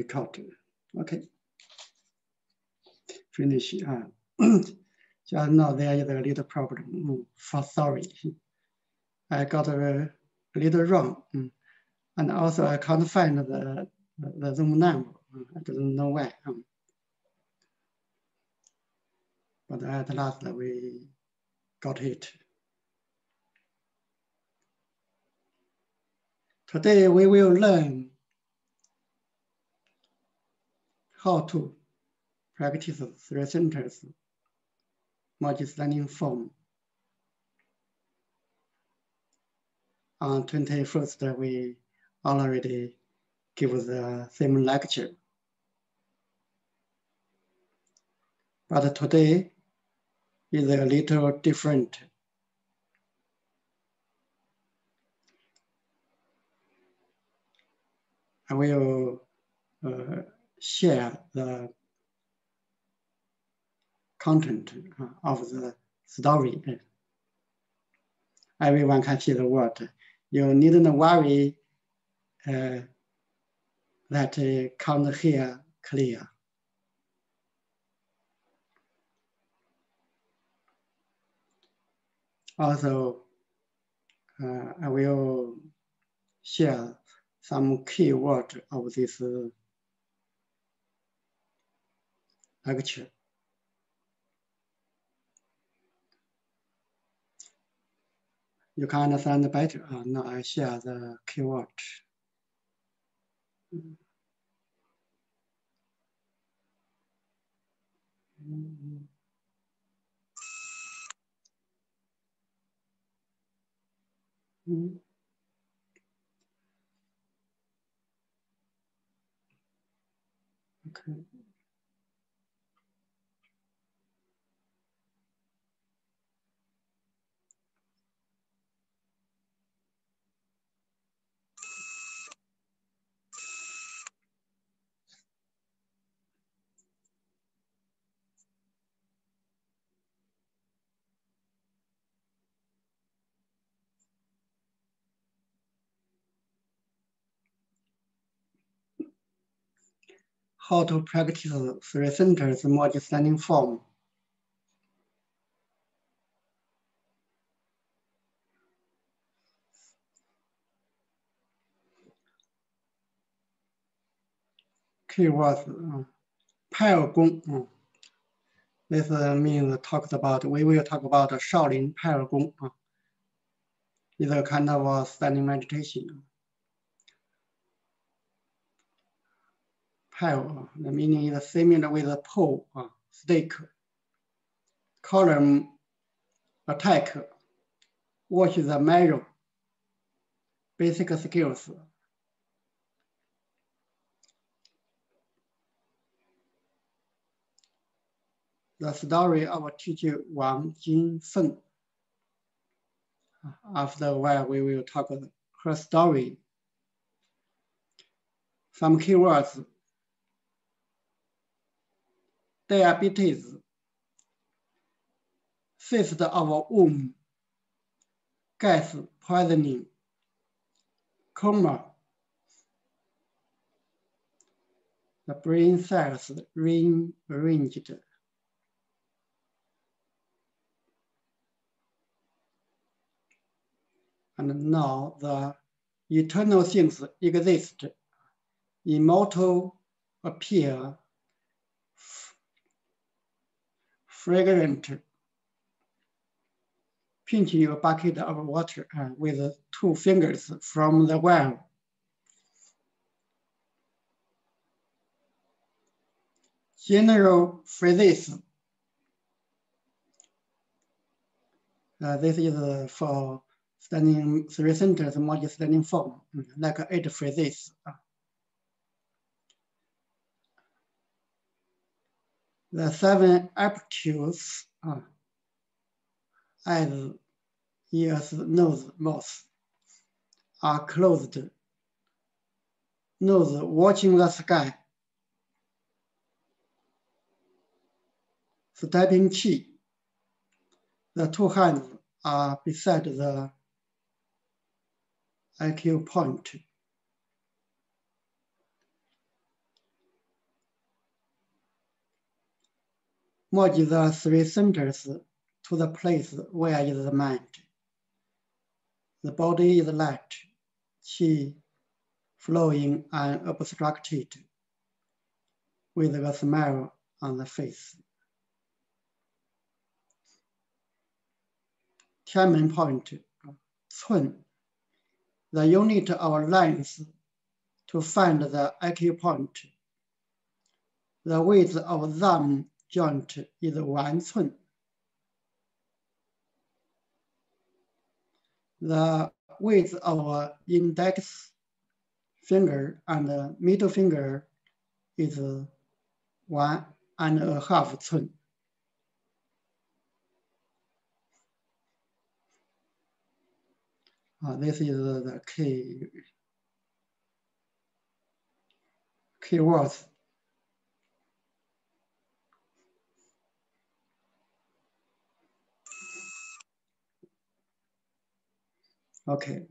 record. Okay. Finish. Uh, just now there is a little problem. Mm, for sorry. I got a, little wrong. Mm. And also I can't find the, the, Zoom number. Mm, I don't know why. But at last we got it. Today we will learn how to practice three centers, merge-standing form. On 21st, we already give the same lecture. But today is a little different. I will uh, share the content uh, of the story. Everyone can see the word. You needn't worry uh, that uh, can't hear clear. Also, uh, I will share some key word of this uh, lecture. You can understand better. Uh, now I share the keyword. Mm. Okay. how to practice three centers merge standing form. Keywords, uh, Pile Gong. Uh, this uh, means talked about, we will talk about Shaolin Pile Gong. It's a kind of standing meditation. Pile, the meaning is similar with a pole, uh, stake, column, attack, watch the measure, basic skills. The story of teacher Wang Jinfeng. After a while, we will talk her story. Some keywords diabetes, cyst of womb, gas poisoning, coma, the brain cells rearranged. And now the eternal things exist, immortal appear fragrant. Pinch your bucket of water uh, with two fingers from the well. General phrases. Uh, this is for standing three centers merge-standing form, like eight phrases. The seven aptitudes uh, eyes, ears, nose, mouth are closed. Nose watching the sky. Stepping chi. The two hands are beside the IQ point. Merge the three centers to the place where is the mind. The body is light, qi flowing and obstructed with a smile on the face. Tianmen point, cun, the unit of length to find the acupoint. The width of thumb joint is one cun. The width of index finger and middle finger is one and a half cun. Uh, this is the key keywords. Okay.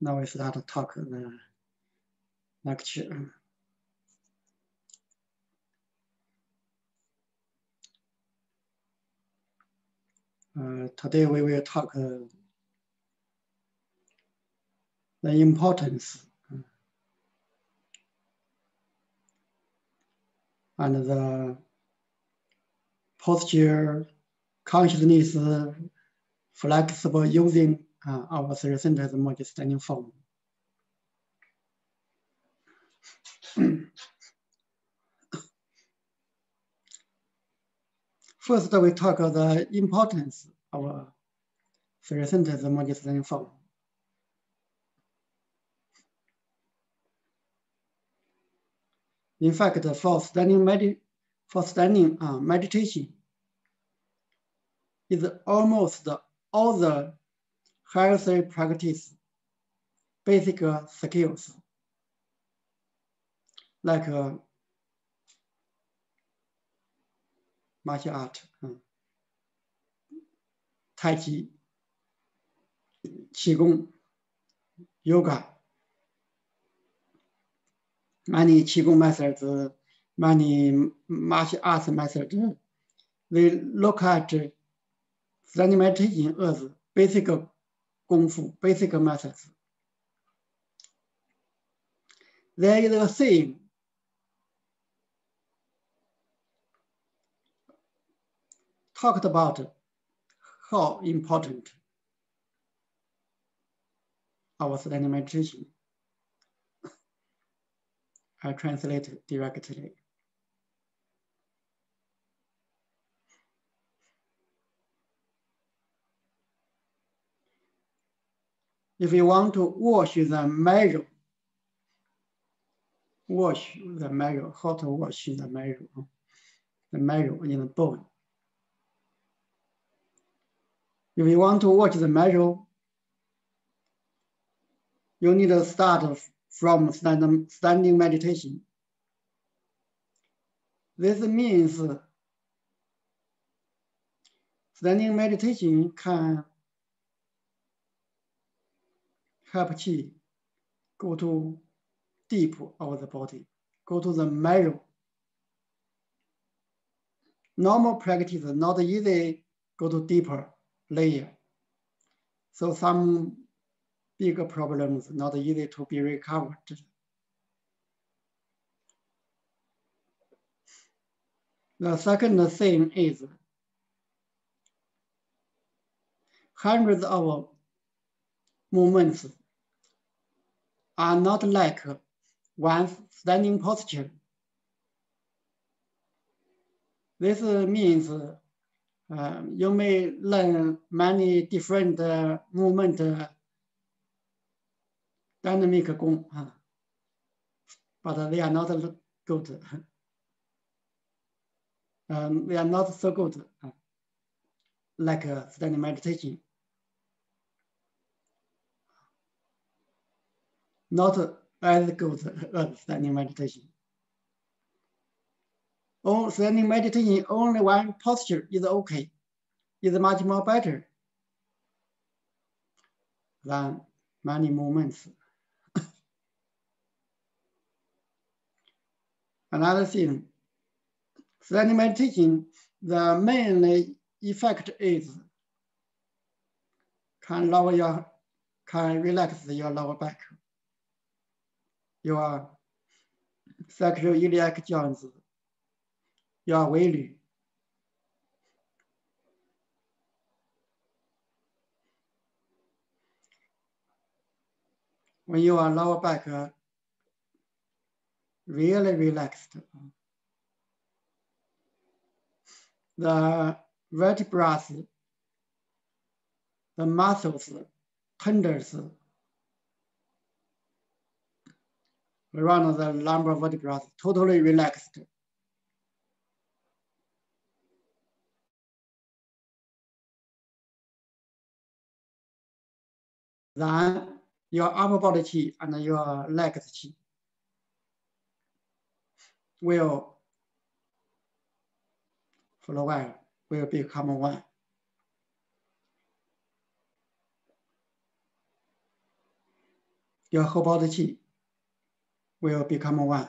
Now we start to talk the lecture. Uh, today we will talk uh, the importance and the posture consciousness flexible using uh, our three centers merge standing form. First, we talk the importance of three centers merge standing form. In fact, for standing, med for standing uh, meditation, is almost all the healthy practice basic skills. Like uh, martial art, uh, Tai Chi, Qigong, yoga, many Qigong methods, many martial arts methods, We look at standing meditation as basic Kung Fu, basic methods. There is a saying talked about how important our standing meditation. I translate directly. If you want to wash the marrow, wash the marrow, how to wash the marrow, the marrow in the bone. If you want to watch the marrow, you need to start from stand, standing meditation. This means standing meditation can help qi go to deep of the body, go to the marrow. Normal practice not easy go to deeper layer. So some big problems not easy to be recovered. The second thing is hundreds of movements are not like one standing posture. This means uh, you may learn many different uh, movement uh, dynamic they are not good. um, they are not so good like standing meditation. Not as good as standing meditation. on standing meditation, only one posture is okay, is much more better than many movements. Another thing, meditation, the main effect is can lower your, can relax your lower back, your sacroiliac joints, your weight. When your lower back really relaxed, the vertebrae, the muscles, tendons around the lumbar vertebrae totally relaxed. Then your upper body chi and your legs chi will, for a while, will become one. Your whole body will become one.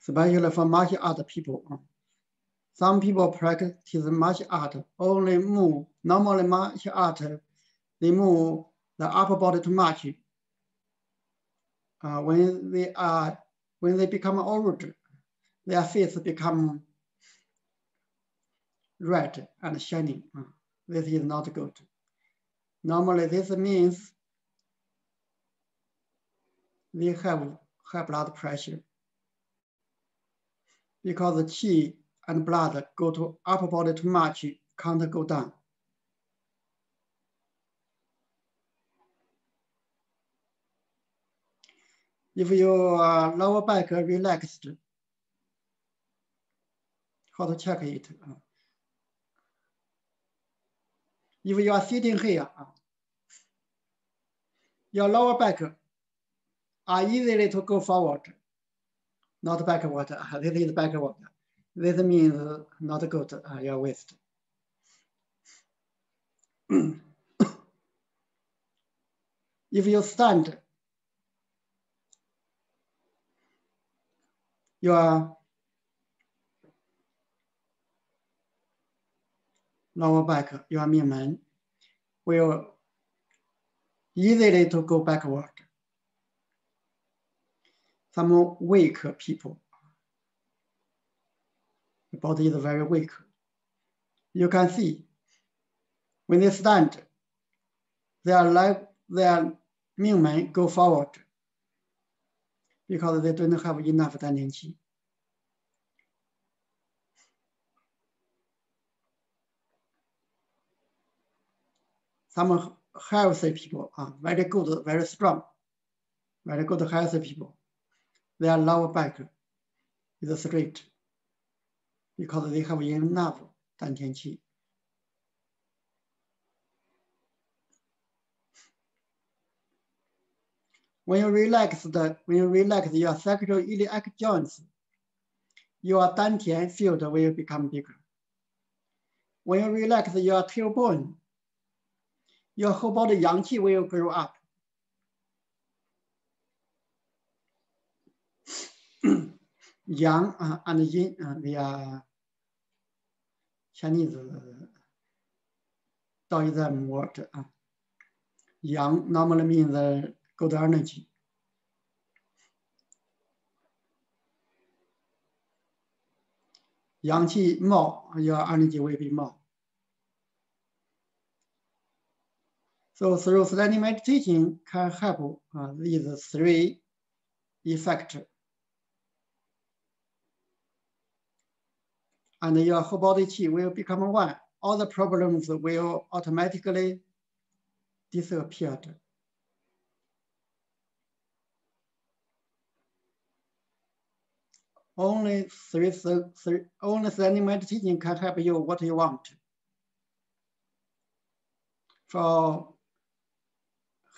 Especially for martial art people. Some people practice martial art, only move, normally martial art, they move the upper body too much. Uh, when they are, when they become old, their face become red and shining. This is not good. Normally this means they have high blood pressure because the qi and blood go to upper body too much, can't go down. If your lower back relaxed, how to check it? If you are sitting here, your lower back are easily to go forward, not backward. This is backward. This means not good, uh, your waist. if you stand, your lower back, your Mingmen, will easily to go backward. Some weak people the body is very weak. You can see when they stand, their life, their Mingmen go forward because they don't have enough Dantian qi. Some healthy people are very good, very strong, very good healthy people. Their lower back is straight because they have enough 丹田气。 When you relax the, when you relax your sacroiliac joints, your dantian field will become bigger. When you relax your tailbone, your whole body yang qi will grow up. yang uh, and yin, uh, they are Chinese Taoism word. Uh, yang normally means the good energy. Yang qi more, your energy will be more. So through standing meditation can help uh, these three effects and your whole body qi will become one. All the problems will automatically disappear. Only three, three, only standing meditation can help you what you want. For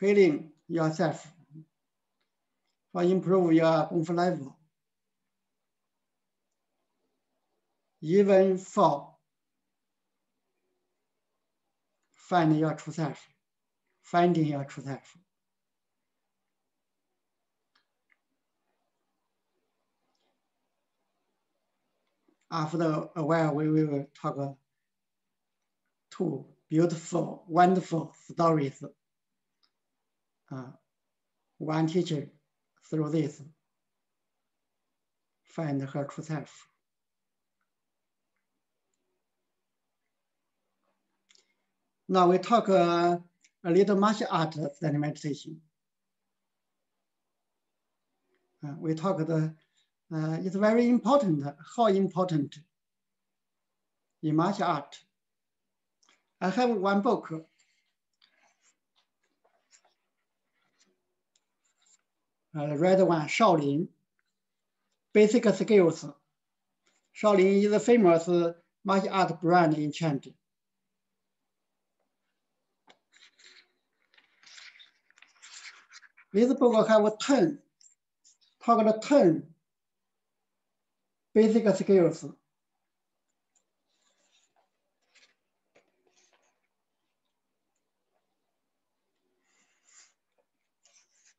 healing yourself, for improve your comfort level, even for find your true self, finding your true self. After a while, we will talk two beautiful, wonderful stories. Uh, one teacher through this find her true self. Now we talk uh, a little martial art study meditation. Uh, we talk the, uh, it's very important, how important in martial art. I have one book. Uh, red one, Shaolin, Basic Skills. Shaolin is a famous martial art brand in China. This book have 10, talk about 10 basic skills.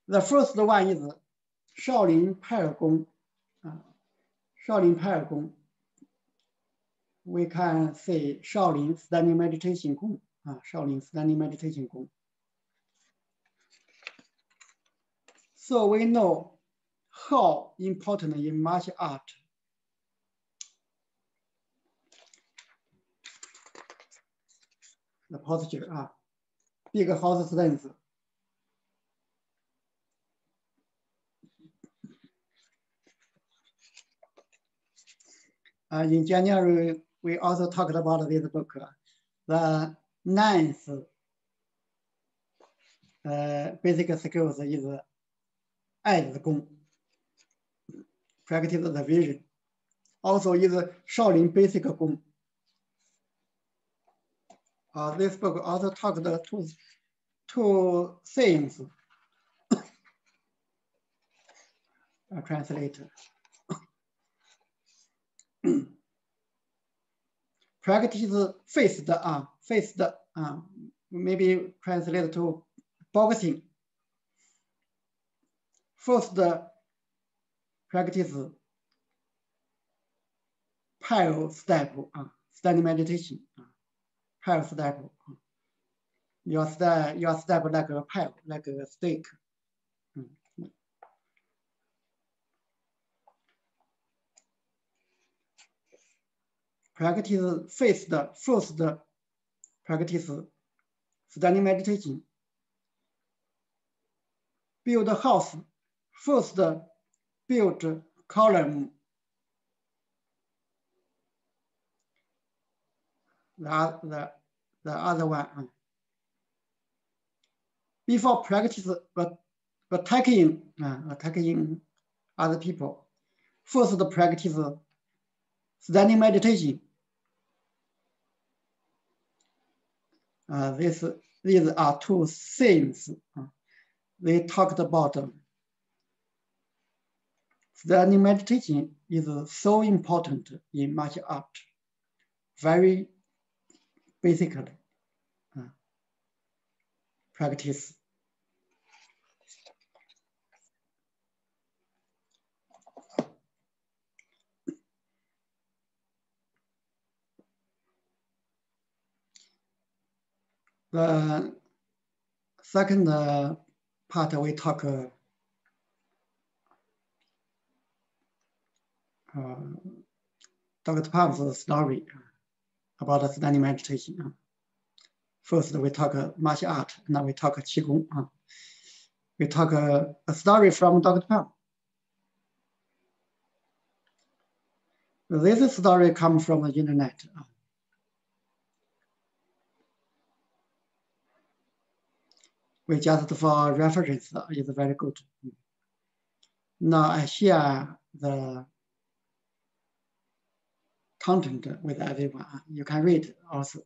The first one is Shaolin Pile Gong. Uh, Shaolin Pile Gong. We can say Shaolin Standing Meditation Gong. Uh, Shaolin Standing Meditation Gong. So we know how important in martial art. the posture are big house students. Uh, in January, we also talked about this book, the ninth uh, basic skills is as gong, practice the vision. Also is Shaolin basic gong. Uh, this book also talked two, two things. I translate. Practice face the uh, face the uh, maybe translate to boxing First, practice pile step, uh, standing meditation. Uh, pile step. Your step, your step like a pile, like a stick. Practice the first practice standing meditation. Build a house First, build column. The, the, the other one. Before practice attacking, uh, attacking other people, first the practice standing meditation. Uh, this, these are two things. Uh, they talked about Standing meditation is so important in martial art. Very basically, uh, practice. The second uh, part we talk uh, uh, Dr. Pang's story about standing meditation. Uh, first, we talk martial art. Now we talk Qigong. Uh, we talk uh, a story from Dr. Pang. This story comes from the internet. We just for reference is very good. Now I share the content with everyone. You can read also.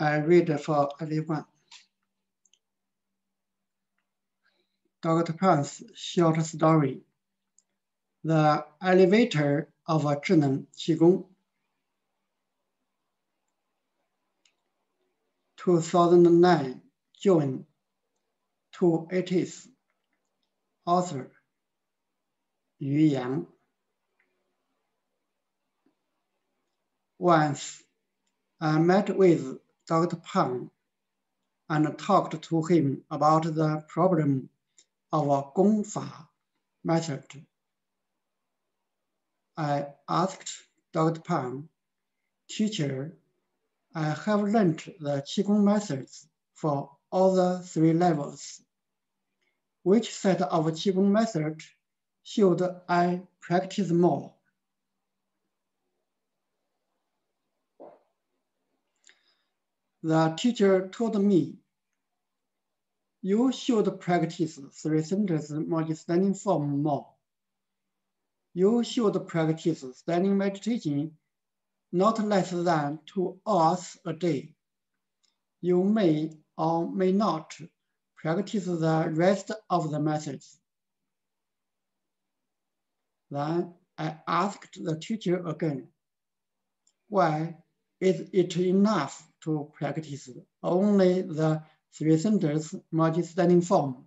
I read for everyone. Dr. Pang's short story, The Elevator of a 智能气功, 2009, June, 280s, author, Yu Yang. Once, I met with Dr. Pang and talked to him about the problem of a Gong Fa method. I asked Dr. Pang, teacher, I have learned the Qigong methods for all the three levels. Which set of Qigong method should I practice more? The teacher told me, you should practice three centers merge standing form more. You should practice standing meditation not less than two hours a day. You may or may not practice the rest of the methods. Then I asked the teacher again, why is it enough to practice only the three centers merge-standing form?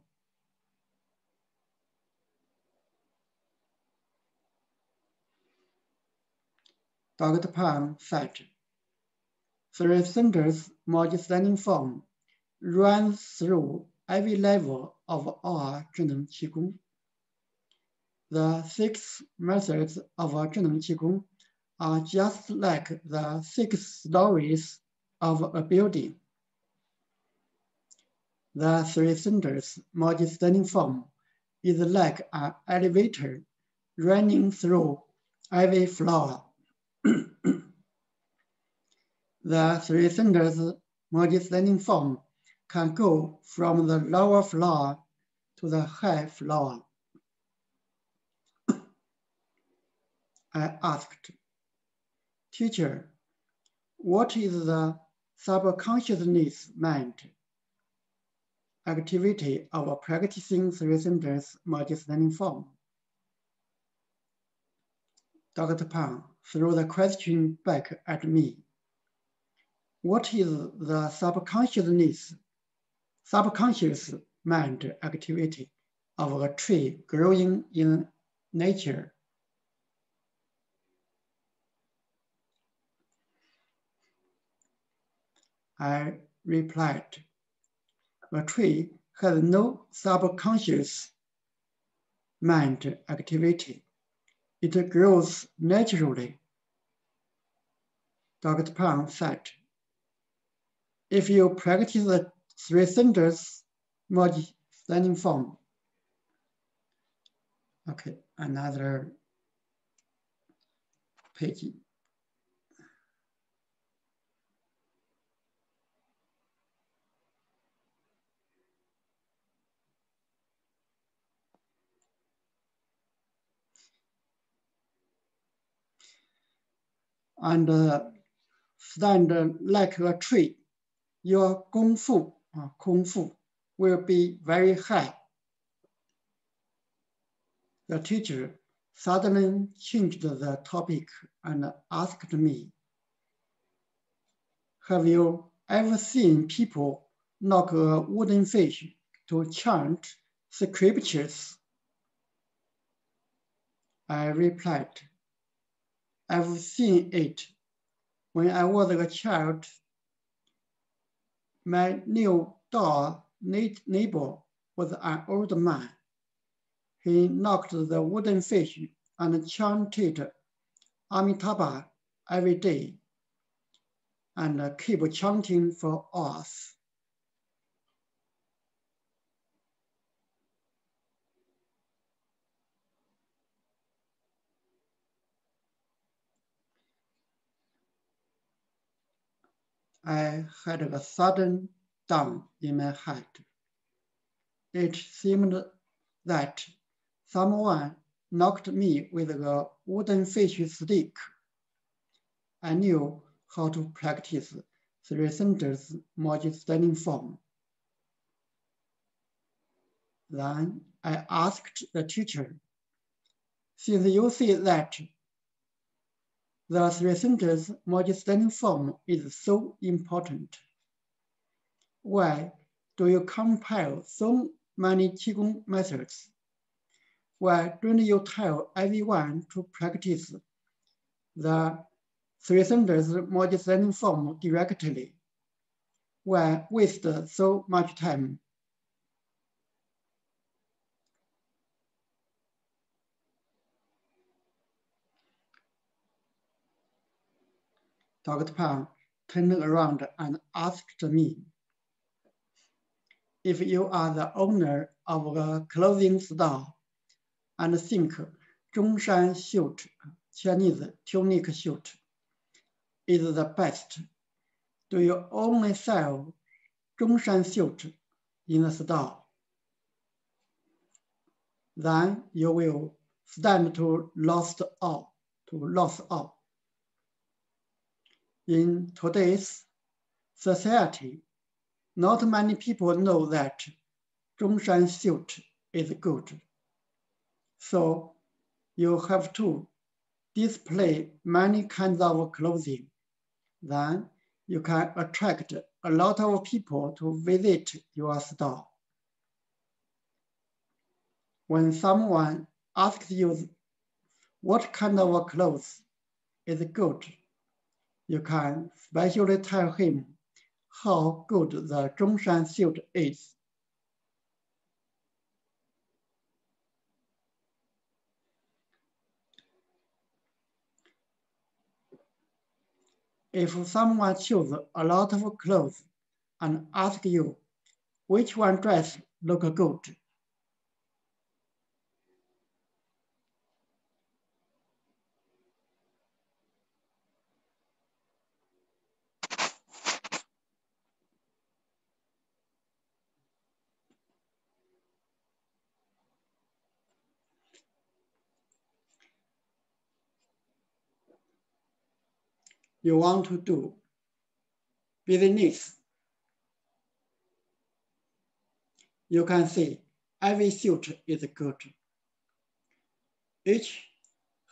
Dr. Pang said, three centers merge-standing form runs through every level of our Zhineng Qigong. The six methods of Zhineng Qigong are just like the six stories of a building. The three centers merge-standing form is like an elevator running through every floor. the three centers merge-standing form can go from the lower floor to the high floor. I asked, teacher, what is the subconsciousness mind activity of practicing three centers merge-standing form? Dr. Pang threw the question back at me. What is the subconsciousness, subconscious mind activity of a tree growing in nature? I replied, a tree has no subconscious mind activity. It grows naturally. Dr. Pang said, if you practice the three centers merge-standing form, okay, another page. And uh, stand like a tree, your kung fu, uh, kung fu will be very high. The teacher suddenly changed the topic and asked me, have you ever seen people knock a wooden fish to chant scriptures? I replied, I've seen it. When I was a child, my new door neighbor was an old man. He knocked the wooden fish and chanted Amitabha every day and keep chanting for us. I had a sudden down in my head. It seemed that someone knocked me with a wooden fish stick. I knew how to practice three centers merge standing form. Then I asked the teacher, since you see that the three centers merge standing form is so important, why do you compile so many Qigong methods? Why don't you tell everyone to practice the three merge standing form directly? Why waste so much time? Dr. Pang turned around and asked me, if you are the owner of a clothing store and think Zhongshan suit, Chinese tunic suit, is the best, do you only sell Zhongshan suit in the store? Then you will stand to lost all, to lose all. In today's society, not many people know that Zhongshan suit is good. So you have to display many kinds of clothing. Then you can attract a lot of people to visit your store. When someone asks you what kind of clothes is good, you can specially tell him how good the Zhongshan suit is. If someone chooses a lot of clothes and asks you which one dress look good, you want to do business, you can see every suit is good. Each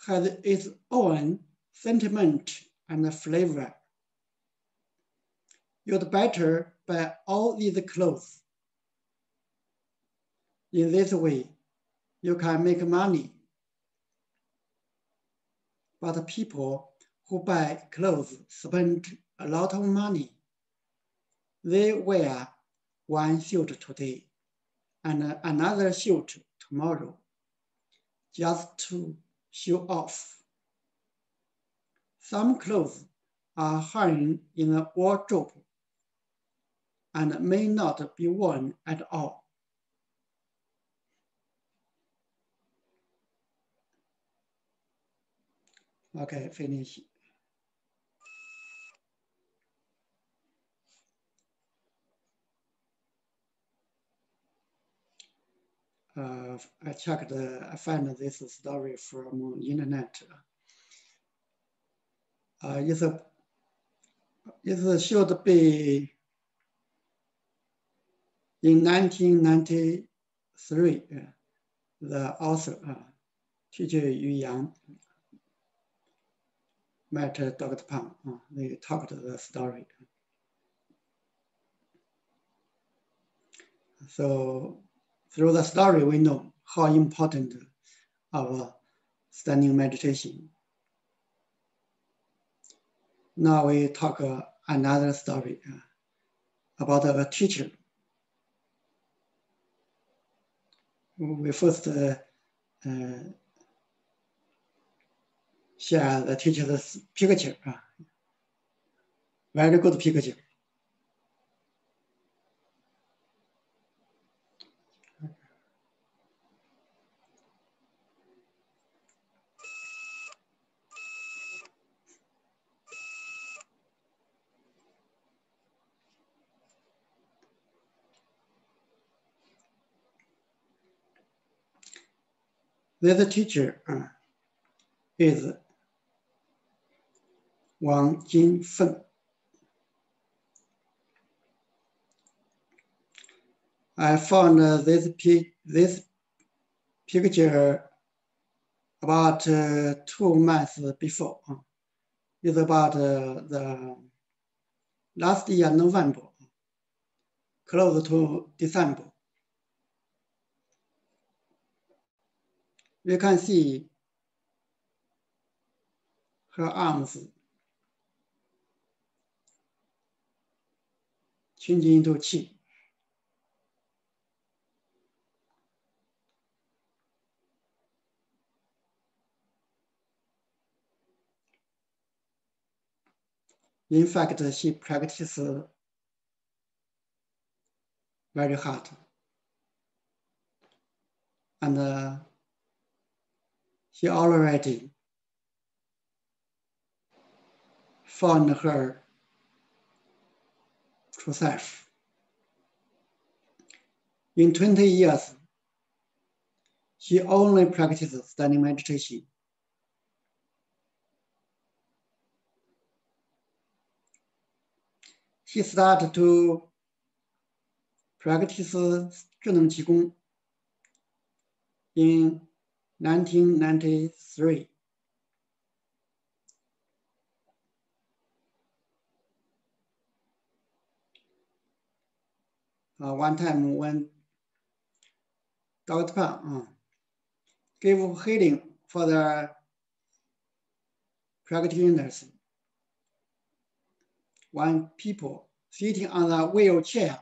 has its own sentiment and flavor. You'd better buy all these clothes. In this way, you can make money. But people who buy clothes spend a lot of money. They wear one suit today and another suit tomorrow just to show off. Some clothes are hung in a wardrobe and may not be worn at all. Okay, finish. Uh, I checked, uh, I found this story from internet. Uh, it's, a, it should be in 1993, uh, the author, uh, teacher Yu Yang, met Dr. Pang. Uh, they talked the story. So through the story, we know how important our standing meditation. Now we talk uh, another story uh, about a teacher. We first uh, uh, share the teacher's picture. Uh, very good picture. This teacher uh, is Wang Jinfeng. I found uh, this, pic this picture about uh, two months before. It's about uh, the last year, November, close to December. You can see her arms changing into chi. In fact, she practiced very hard. And uh, she already found her true self. In 20 years, she only practiced standing meditation. She started to practice Zhineng Qigong in 1993. Uh, one time when Dr. Pang uh, gave healing for the practitioners, one people sitting on a wheelchair,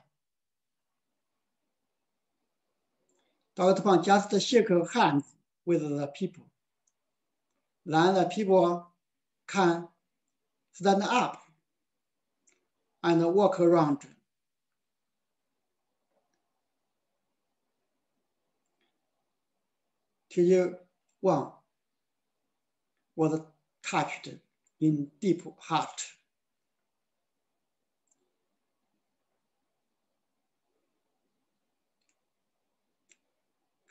Dr. Pang just shake hands with the people. Then the people can stand up and walk around. Teacher Wang was touched in deep heart.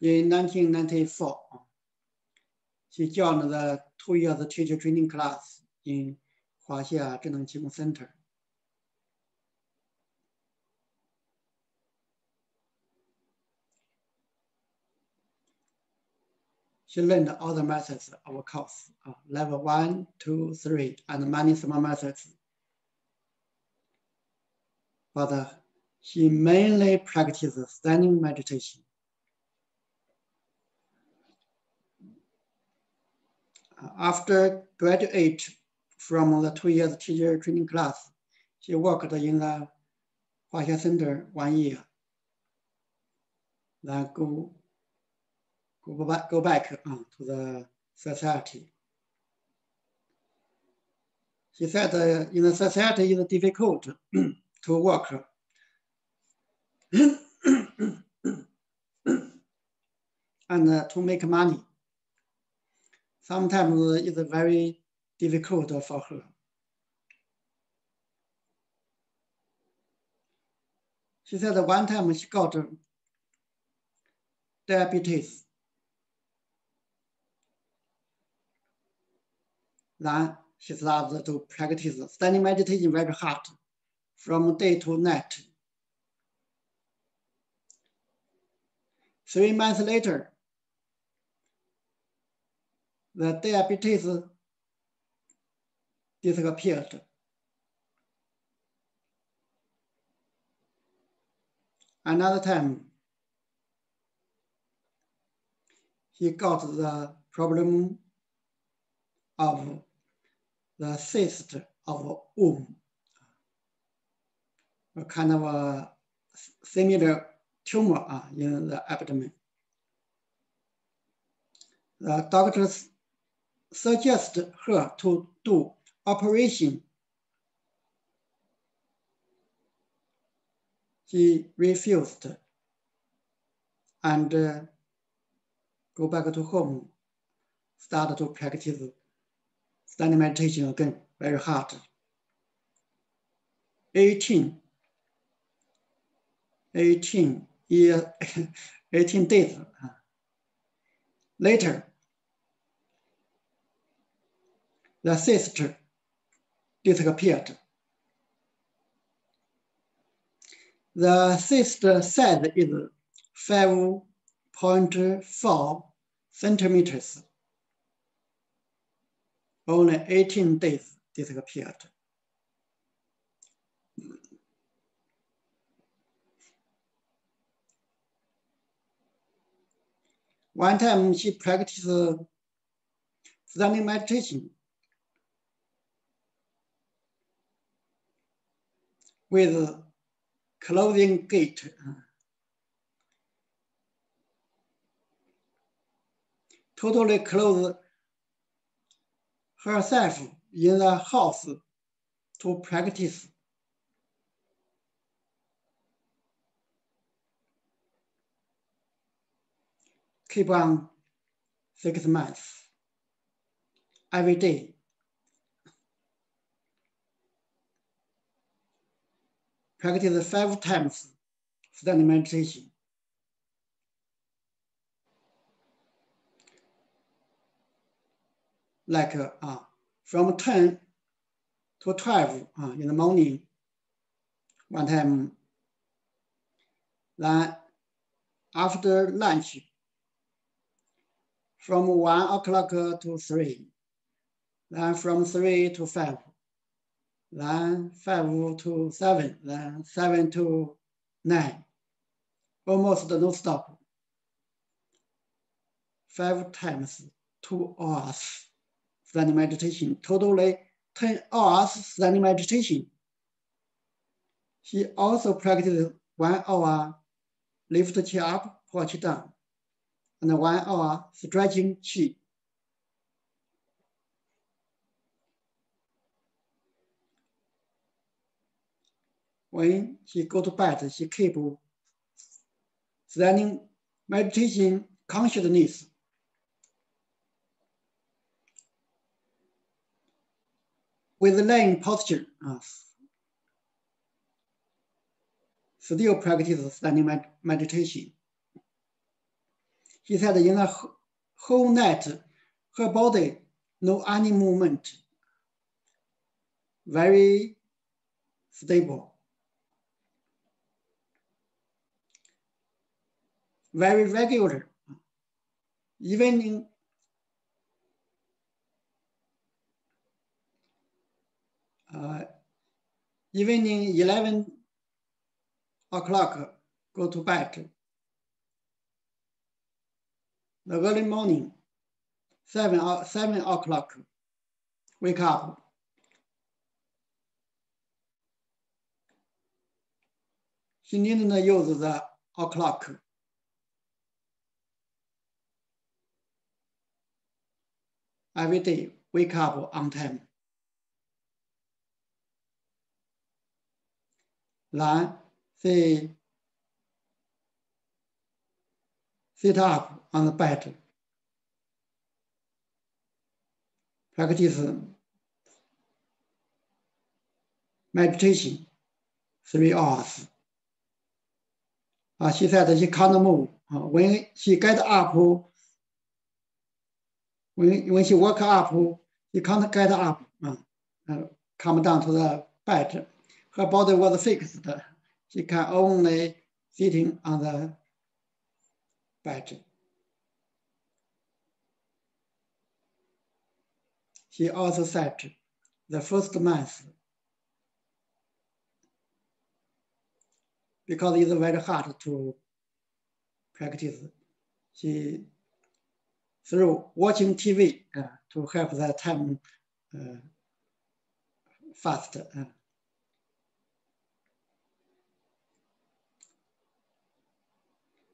In 1994, she joined the two years teacher training class in Huaxia Zhineng Qigong Center. She learned all the methods of course, uh, level one, two, three, and many small methods. But uh, she mainly practiced standing meditation. After graduate from the two years teacher training class, she worked in the Huaxia Center one year. Then go, go back, go back uh, to the society. She said uh, in the society it's difficult to work. and uh, to make money sometimes it's very difficult for her. She said one time she got diabetes. Then she started to practice standing meditation very hard from day to night. Three months later, the diabetes disappeared. Another time, he got the problem of the cyst of womb, a kind of a similar tumor uh, in the abdomen. The doctors suggest her to do operation. She refused and uh, go back to home, start to practice standing meditation again, very hard. 18, 18 year, 18 days later, the cyst disappeared. The cyst size is 5.4 centimeters. Only 18 days disappeared. One time she practiced standing meditation with closing gate. Totally close herself in the house to practice. Keep on six months every day. Practice five times standing meditation. Like uh, from 10 to 12 uh, in the morning, one time. Then after lunch, from one o'clock to three, then from three to five, then five to seven, then seven to nine, almost no stop. Five times two hours standing meditation, totally 10 hours standing meditation. He also practiced one hour lift qi up, qi down, and one hour stretching qi. When she go to bed, she keep standing meditation consciousness. With laying posture, uh, still practice standing med meditation. She said in the whole night, her body, no any movement, very stable. Very regular. Even in uh, even in 11 o'clock, go to bed. The early morning, seven, seven o'clock, wake up. She didn't use the o'clock. Every day, wake up on time. Then they sit up on the bed. Practice meditation three hours. Uh, she said she can't move. Uh, when she get up, when, when she woke up, she can't get up, uh, uh, come down to the bed. Her body was fixed. She can only sitting on the bed. She also said the first month, because it's very hard to practice, she through watching TV uh, to help the time uh, fast. Uh,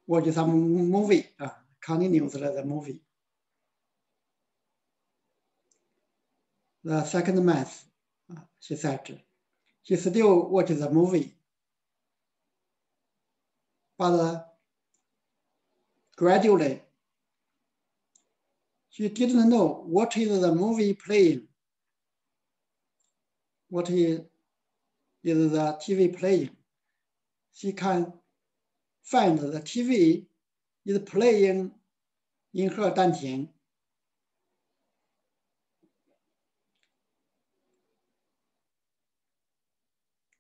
watch some movie, uh, continues the movie. The second month, she said, she still watches the movie, but uh, gradually, she didn't know what is the movie playing, what is, is the TV playing. She can find the TV is playing in her dantian.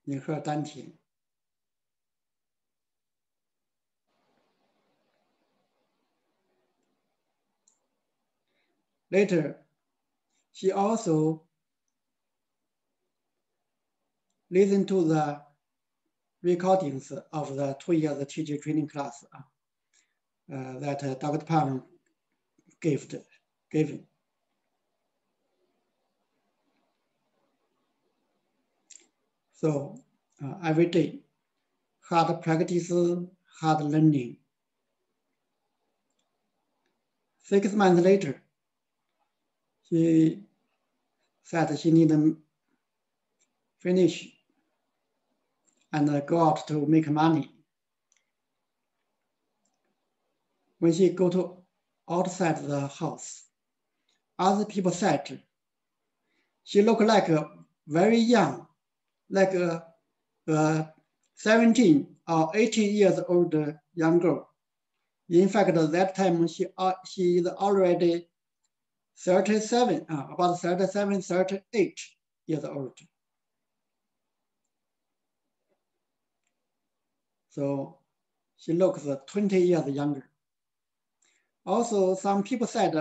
In her dantian. Later, she also listened to the recordings of the two years teacher training class uh, that uh, Dr. Pang gave, gave. So uh, every day, hard practice, hard learning. Six months later, she said she needed finish and go out to make money. When she go to outside the house, other people said she looked like a very young, like a, a 17 or 18 years old young girl. In fact, at that time she, uh, she is already 37, uh, about 37, 38 years old. So she looks 20 years younger. Also, some people said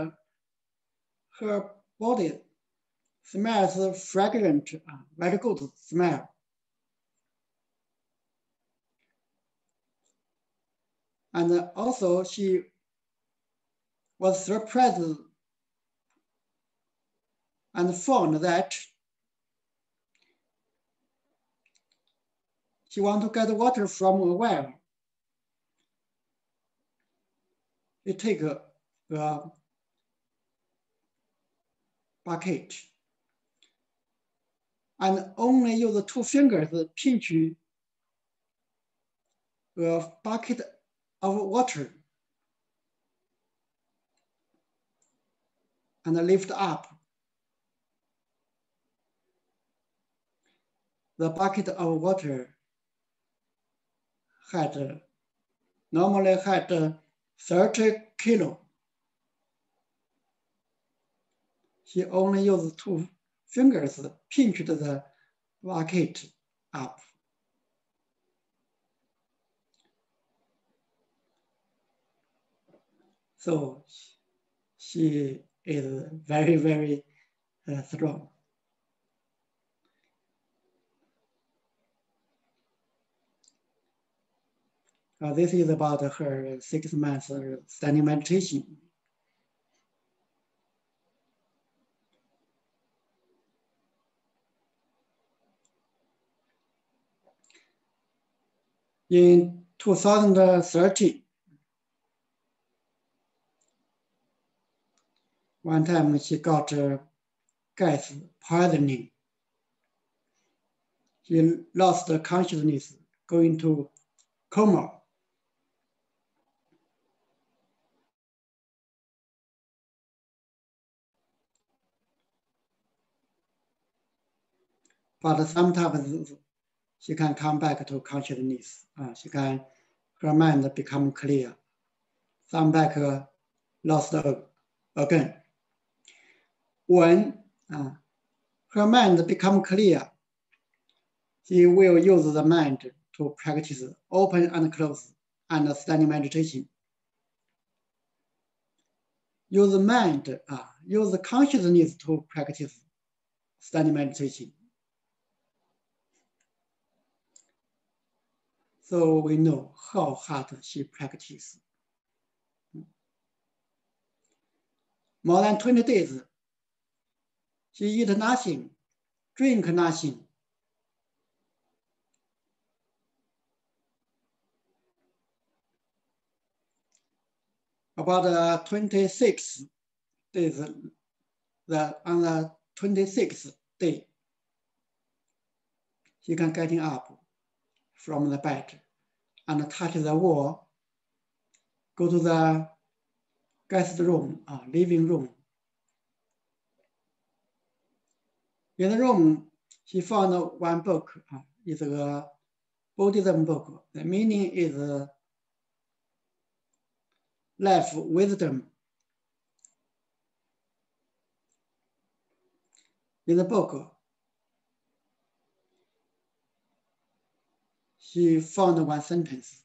her body smells fragrant, uh, very good smell. And also she was surprised and found that she want to get water from a well. You take a, a bucket and only use two fingers pinch uh, a bucket of water and lift up. The bucket of water had normally had 30 kilo. He only used two fingers pinched the bucket up. So she is very, very uh, strong. Uh, this is about her six months standing meditation. In 2013, one time she got uh, gas poisoning. She lost consciousness, going to coma. But sometimes she can come back to consciousness. Uh, she can, her mind become clear. Some back uh, lost again. When uh, her mind become clear, she will use the mind to practice open and close and standing meditation. Use the mind, uh, use consciousness to practice standing meditation. So we know how hard she practiced. More than 20 days, she eat nothing, drink nothing. About uh, 26 days, the, on the 26th day, she can getting up from the bed and touch the wall, go to the guest room, uh, living room. In the room, he found one book. Uh, it's a Buddhism book. The meaning is uh, life wisdom. In the book, he found one sentence.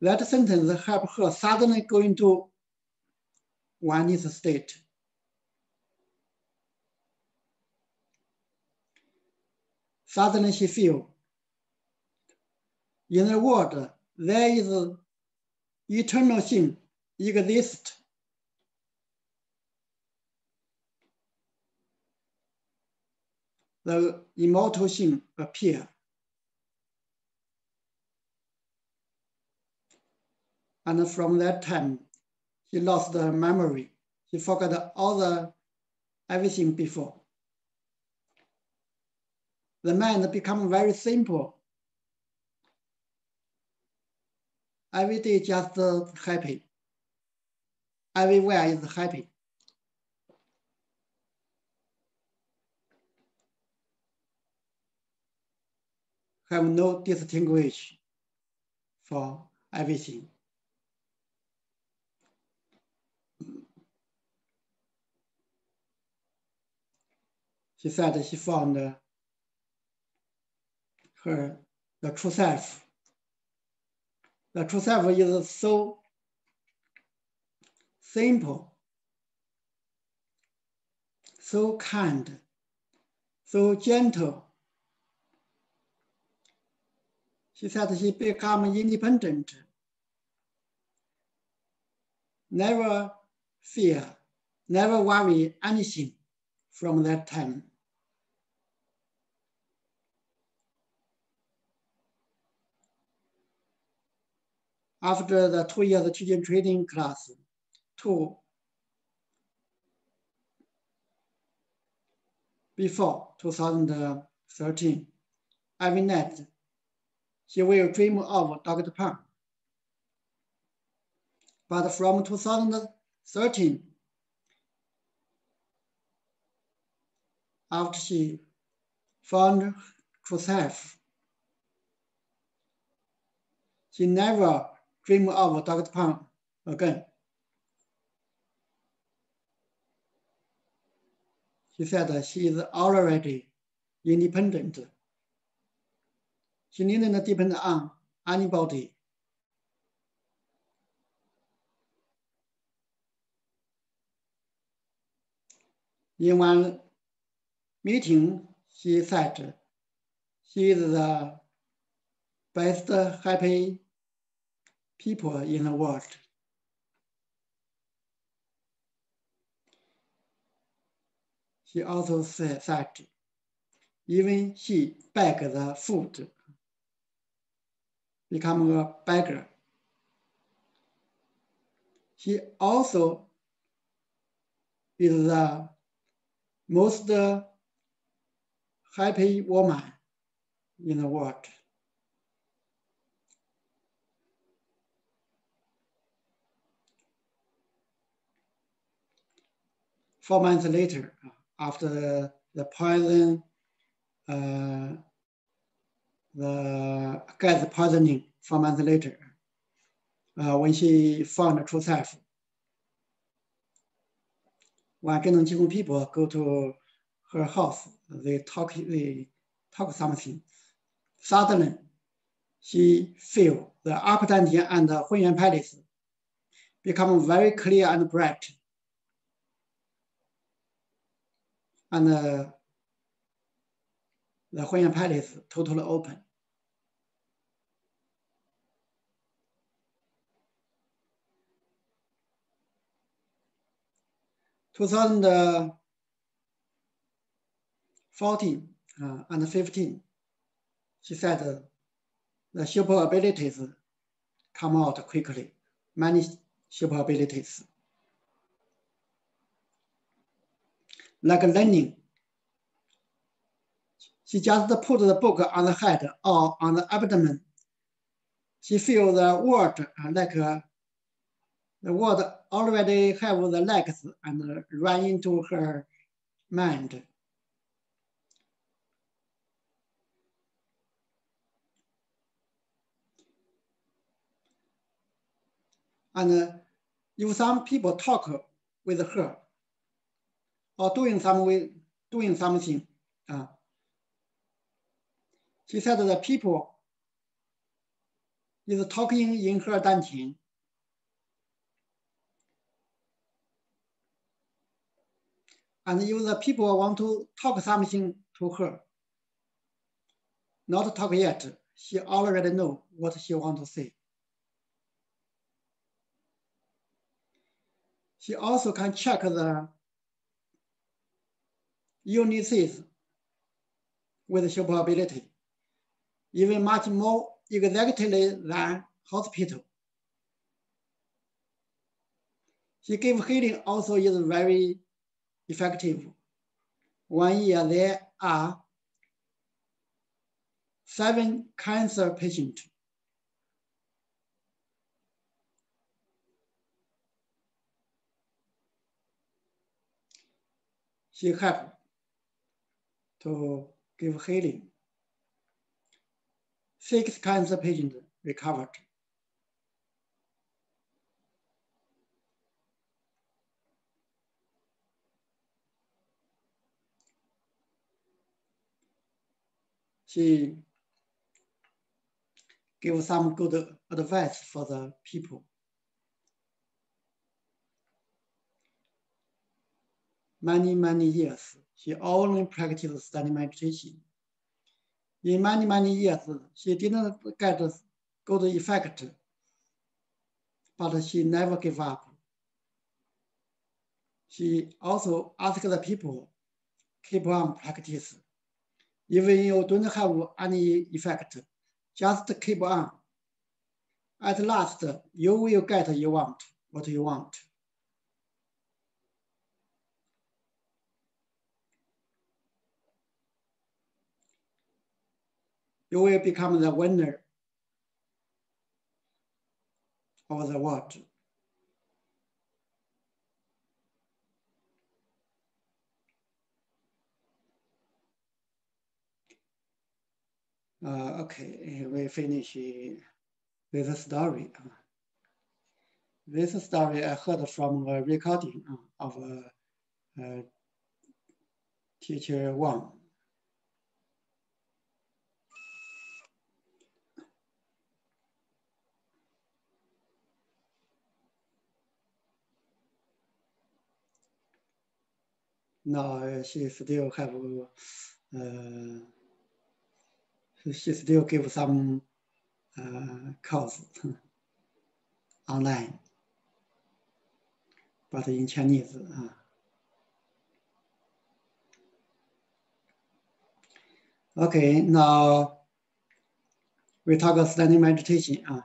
That sentence helped her suddenly go into oneness state. Suddenly she feel in the world there is eternal thing exist. The immortal thing appear. And from that time, he lost the memory. He forgot all the everything before. The mind become very simple. Every day just happy. Everywhere is happy. Have no distinguish for everything. She said she found her the true self. The true self is so simple, so kind, so gentle. She said she became independent, never fear, never worry anything from that time. after the two years teaching training class, two before 2013, every night he will dream of Dr. Pang. But from 2013, after she found true self, she never dreamed of Dr. Pang again. She said she is already independent. She didn't depend on anybody. In one meeting, she said she is the best happy people in the world. She also said that even he beg the food, become a beggar. He also is the most happy woman in the world. four months later, after the poison, uh, the gas poisoning, four months later, uh, when she found true self, when Zhineng people go to her house, they talk, they talk something. Suddenly, she feel the Updantian and the Hunyuan Palace become very clear and bright. and the, the Hunyuan Palace totally open. Two thousand fourteen uh, and fifteen, she said uh, the super abilities come out quickly, many super abilities. like learning. She just put the book on the head or on the abdomen. She feels the word like uh, the word already have the legs and run into her mind. And uh, if some people talk with her, or doing some way, doing something. She said the people is talking in her dantian. And if the people want to talk something to her, not talk yet, she already know what she want to say. She also can check the unities with ability, even much more exactly than hospital. She gave healing also is very effective. One year there are seven cancer patients. She helped to give healing. Six cancer patients recovered. She give some good advice for the people. Many, many years, she only practiced standing meditation. In many, many years, she didn't get good effect, but she never gave up. She also asked the people, keep on practice. Even if you don't have any effect, just keep on. At last, you will get you want, what you want. You will become the winner of the world. Uh, okay, we finish with a story. This story I heard from a recording of uh, uh, teacher Wang. Now she still have uh, she still give some uh, course online, but in Chinese. Uh. Okay, now we talk about standing meditation. Uh,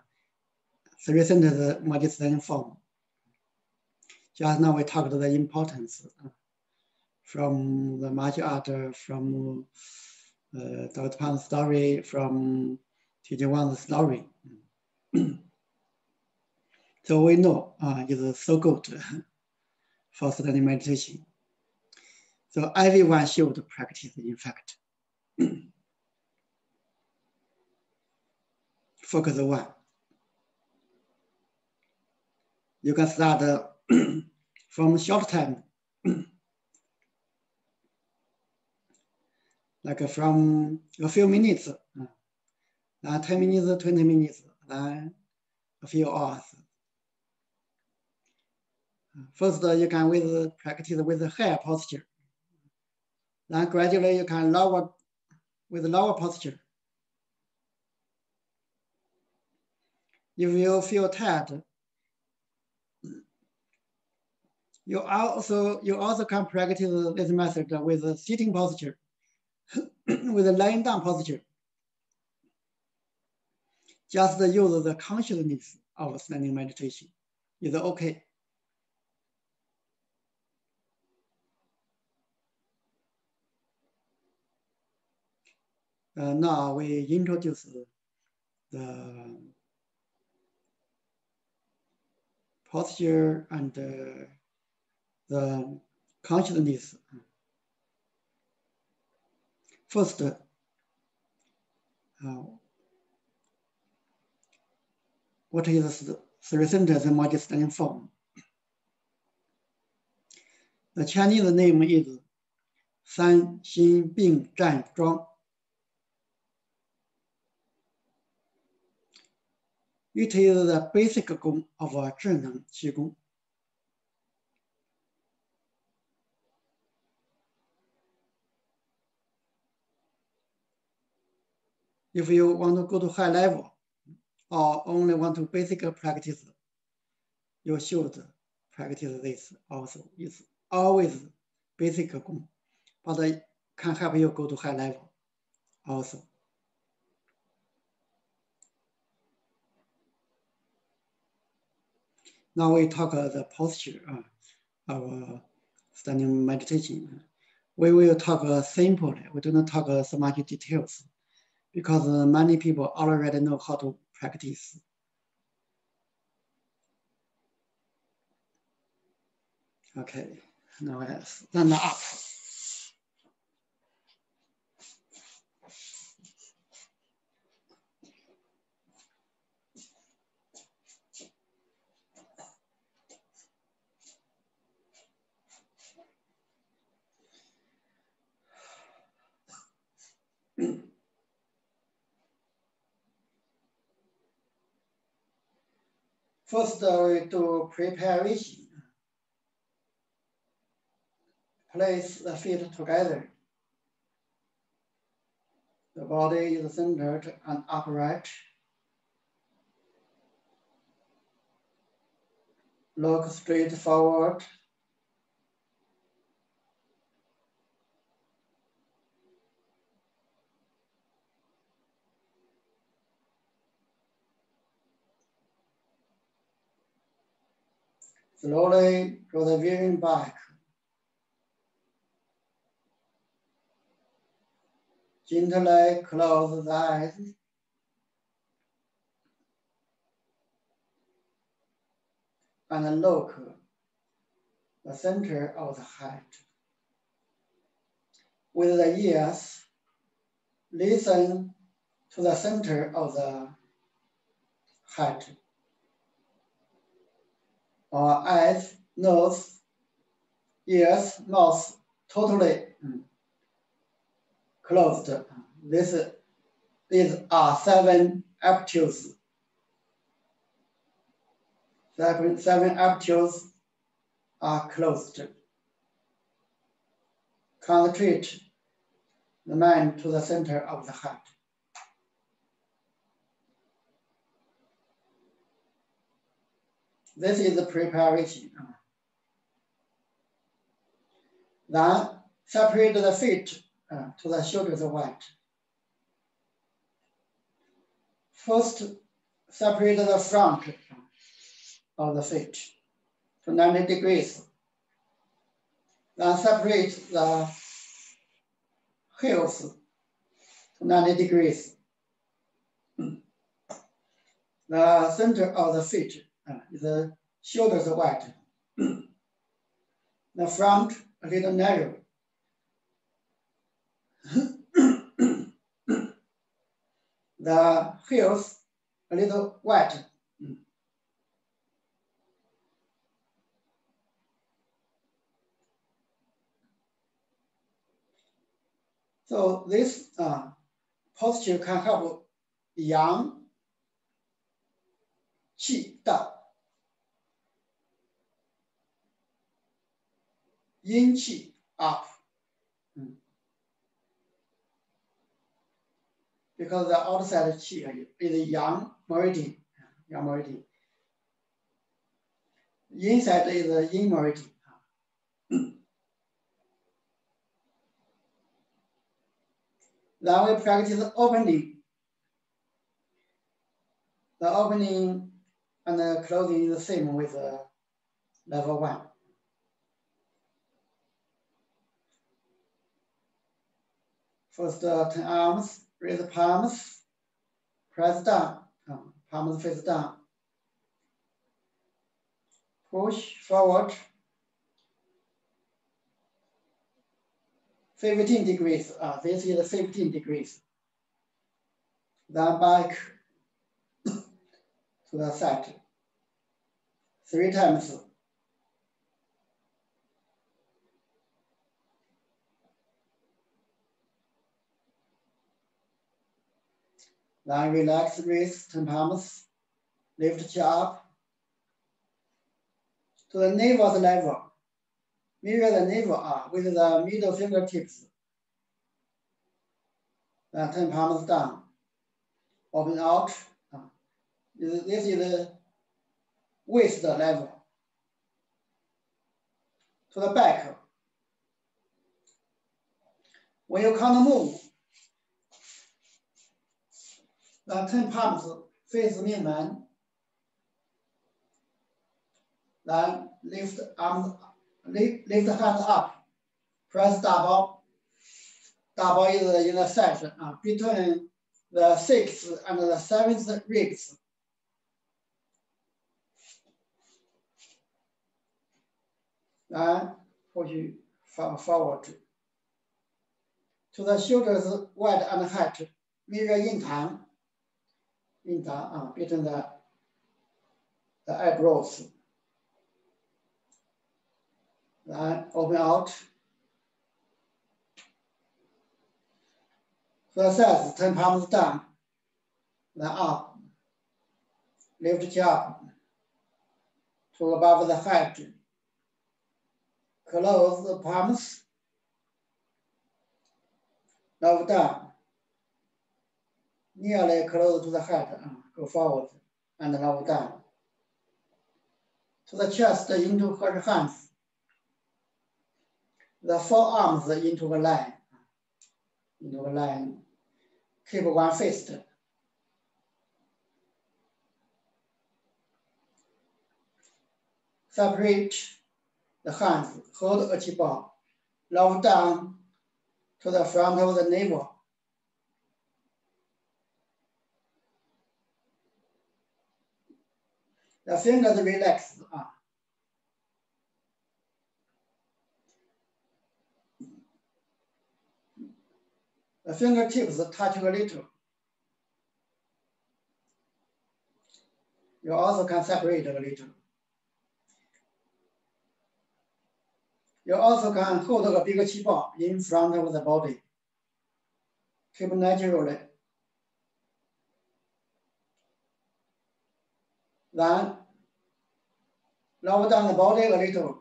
three centers meditation form. Just now we talked the importance uh, from the martial art, from uh, Dr. Story from Teacher Wang's story. so we know uh, it's so good for studying meditation. So everyone should practice, in fact. Focus one. You can start uh, from short time like from a few minutes, uh, 10 minutes, 20 minutes, then a few hours. First, you can with practice with higher posture. Then gradually you can lower with lower posture. If you feel tired, you also you also can practice this method with sitting posture. with a lying down posture. Just use the consciousness of standing meditation. Is okay. Uh, now we introduce the posture and uh, the consciousness First, uh, what is the multi standing form? The Chinese name is San Xin Bing Zhan Zhuang. It is the basic Gong of Zhineng Qigong. If you want to go to high level or only want to basic practice, you should practice this also. It's always basic but it can help you go to high level also. Now we talk uh, the posture uh, of standing meditation. We will talk uh, simply. We do not talk uh, so much details because many people already know how to practice. Okay, now let's stand up. First, uh, we do preparation. Place the feet together. The body is centered and upright. Look straight forward Slowly draw the vision back. Gently close the eyes. And look the center of the head. With the ears, listen to the center of the head or eyes, nose, ears, mouth totally mm, closed. This, these are seven apertures. Seven, seven apertures are closed. Concentrate the mind to the center of the heart. This is the preparation. Then separate the feet uh, to the shoulders wide. First, separate the front of the feet to 90 degrees. Then separate the heels to 90 degrees. The center of the feet uh, the shoulders are wide. the front a little narrow. the heels a little wide. So this uh, posture can help yang qi da yin qi up. Because the outside qi is yang meridian, yang meridian. Inside is yin meridian. then we practice opening. The opening and the closing is the same with uh, level one. First, uh, turn arms, raise the palms, press down, um, palms face down. Push forward. 15 degrees, uh, this is 15 degrees. Then back to the side. Three times Then relax wrist, ten palms, lift chair up to the navel level. Mirror the navel up with the middle fingertips. Then ten palms down. open out. Uh, this is the waist level. To the back. When you count move, the 10 palms face Mingmen. Then lift arms, lift, lift hands up, press Dabao. Dabao is in the section uh, between the sixth and the seventh ribs. Then push forward to the shoulders wide and height, mirror Yintang, Yintang uh, between the, the eyebrows. Then open out. the size 10 palms down, then up, lift it up to above the head. Close the palms, lower down, nearly close to the head, go forward and lower down. To the chest into her hands, the forearms into a line, into a line keep one fist. Separate the hands, hold a qigong, lower down to the front of the navel. The fingers relax. Ah. The fingertips touch a little. You also can separate a little. You also can hold a big qigong in front of the body. Keep naturally. Then Lower down the body a little.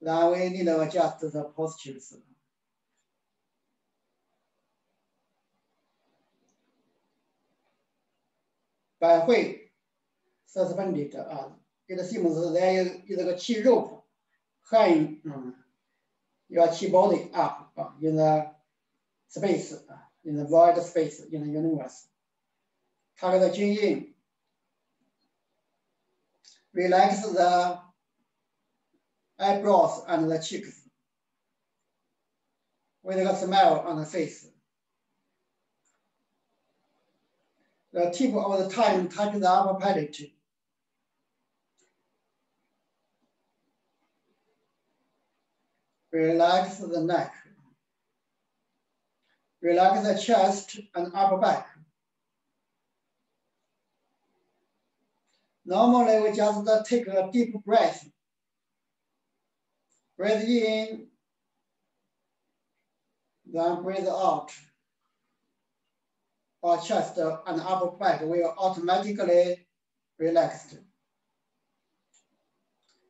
Now we need to adjust the postures. By way, suspended uh, it seems there is a chi rope hanging um, your chi body up ah, uh, in the space. Uh, in the void space in the universe. take the chin in. Relax the eyebrows and the cheeks. With a smile on the face. The tip of the tongue touches the upper palate. Relax the neck. Relax the chest and upper back. Normally, we just take a deep breath Breathe in, then breathe out. Our chest and upper back will automatically relax.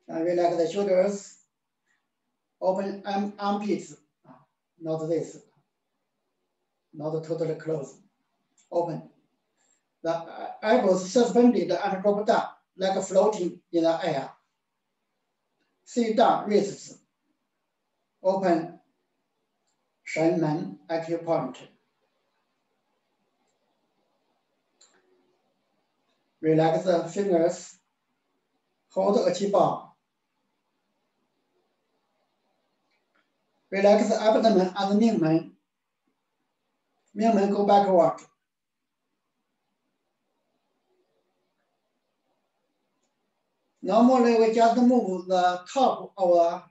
And relax the shoulders, open arm, armpits, not this, not totally closed, open. The elbows suspended and drop down like floating in the air. Sit down, wrists open, Shenmen acupuncture. Relax the fingers, hold a qigong. Relax the abdomen and Mingmen. Mingmen go backward. Normally, we just move the top of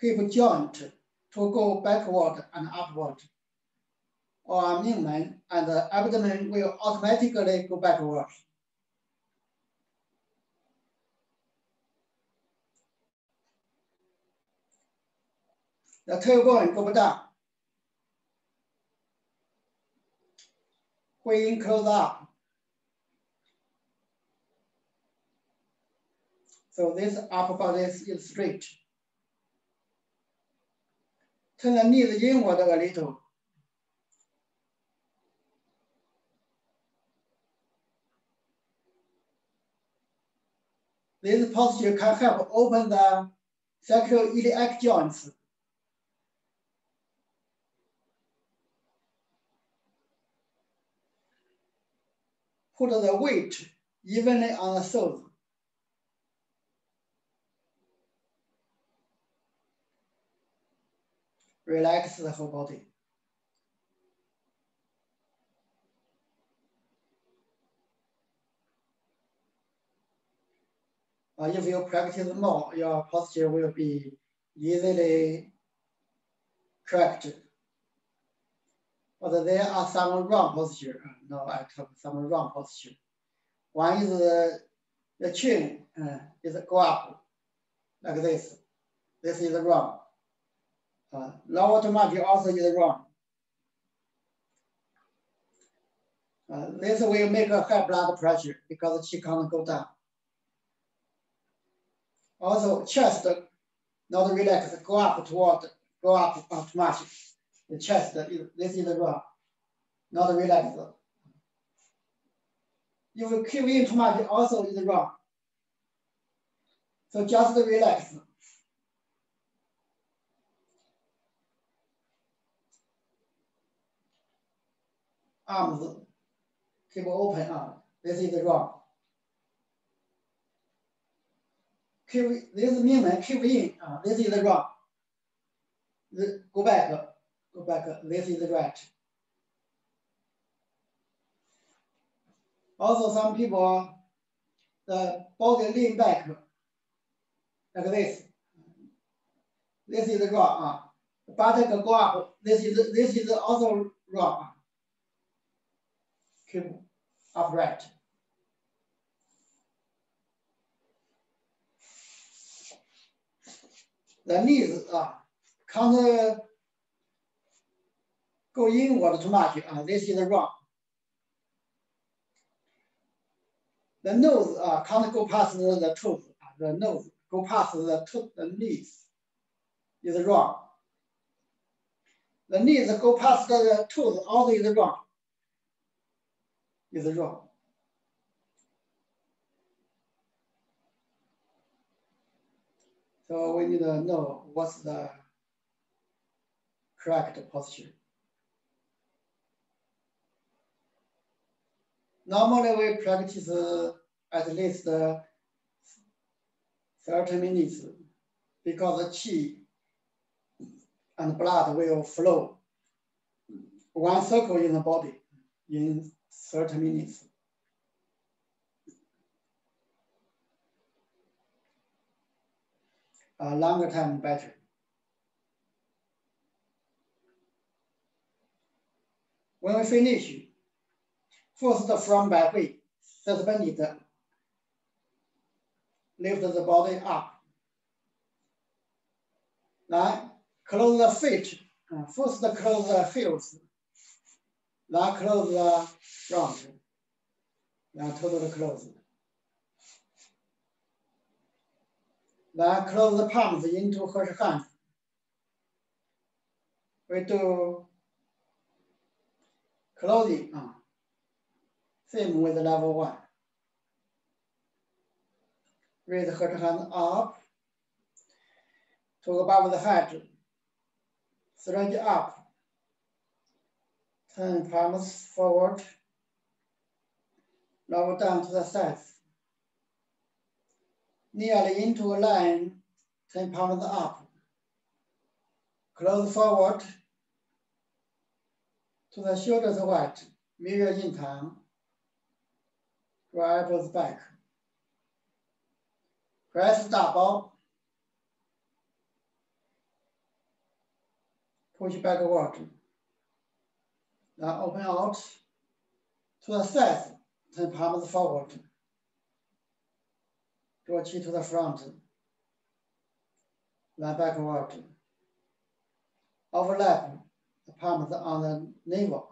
hip joint to go backward and upward. Or Mingmen and the abdomen will automatically go backward. The tailbone go down. Wing close up. So this upper body is straight. Turn the knees inward. This posture can help open the sacroiliac joints. Put the weight evenly on the soles. Relax the whole body. Uh, if you practice more, your posture will be easily corrected. But there are some wrong posture. No, I took some wrong posture. One is uh, the chin uh, is go up like this. This is wrong. Uh, lower to margin also is wrong. Uh, this will make a high blood pressure because she can't go down. Also, chest not relaxed, go up toward, go up, up too much. The chest, this is the wrong, not relaxed. If you keep in too much, also is wrong. So just relax. Arms keep open up. This is wrong. keep this movement keep in. Uh, this is wrong. Go back, go back. This is the right. Also, some people the body lean back like this. This is the wrong. Uh. The buttock go up. This is this is also wrong. Keep upright. the knees ah can't go inward too much. Uh, this is wrong. The nose uh, can't go past the, the toes. The nose go past the, tooth, the knees is wrong. The knees go past the toes also is wrong. Is wrong. So we need to know what's the correct posture. Normally we practice uh, at least uh, 30 minutes because the qi and blood will flow one circle in the body in 30 minutes. a longer time better. When we finish, first from by way, suspended, lift the body up. Then close the feet. Uh, first close the heels. Then close the front. Then totally close. Then close the palms into her hands. We do closing, uh, same with level one. Raise her hand up. To above the head, stretch up, turn palms forward, lower down to the sides nearly into a line. 10 pounds up. Close forward. To the shoulders wide, mirror Yintang. Elbows back. Press Dabao. Oh. Push backward. Now open out to the sides, 10 palms forward. Draw chi to the front. Then backward. Overlap the palms on the navel.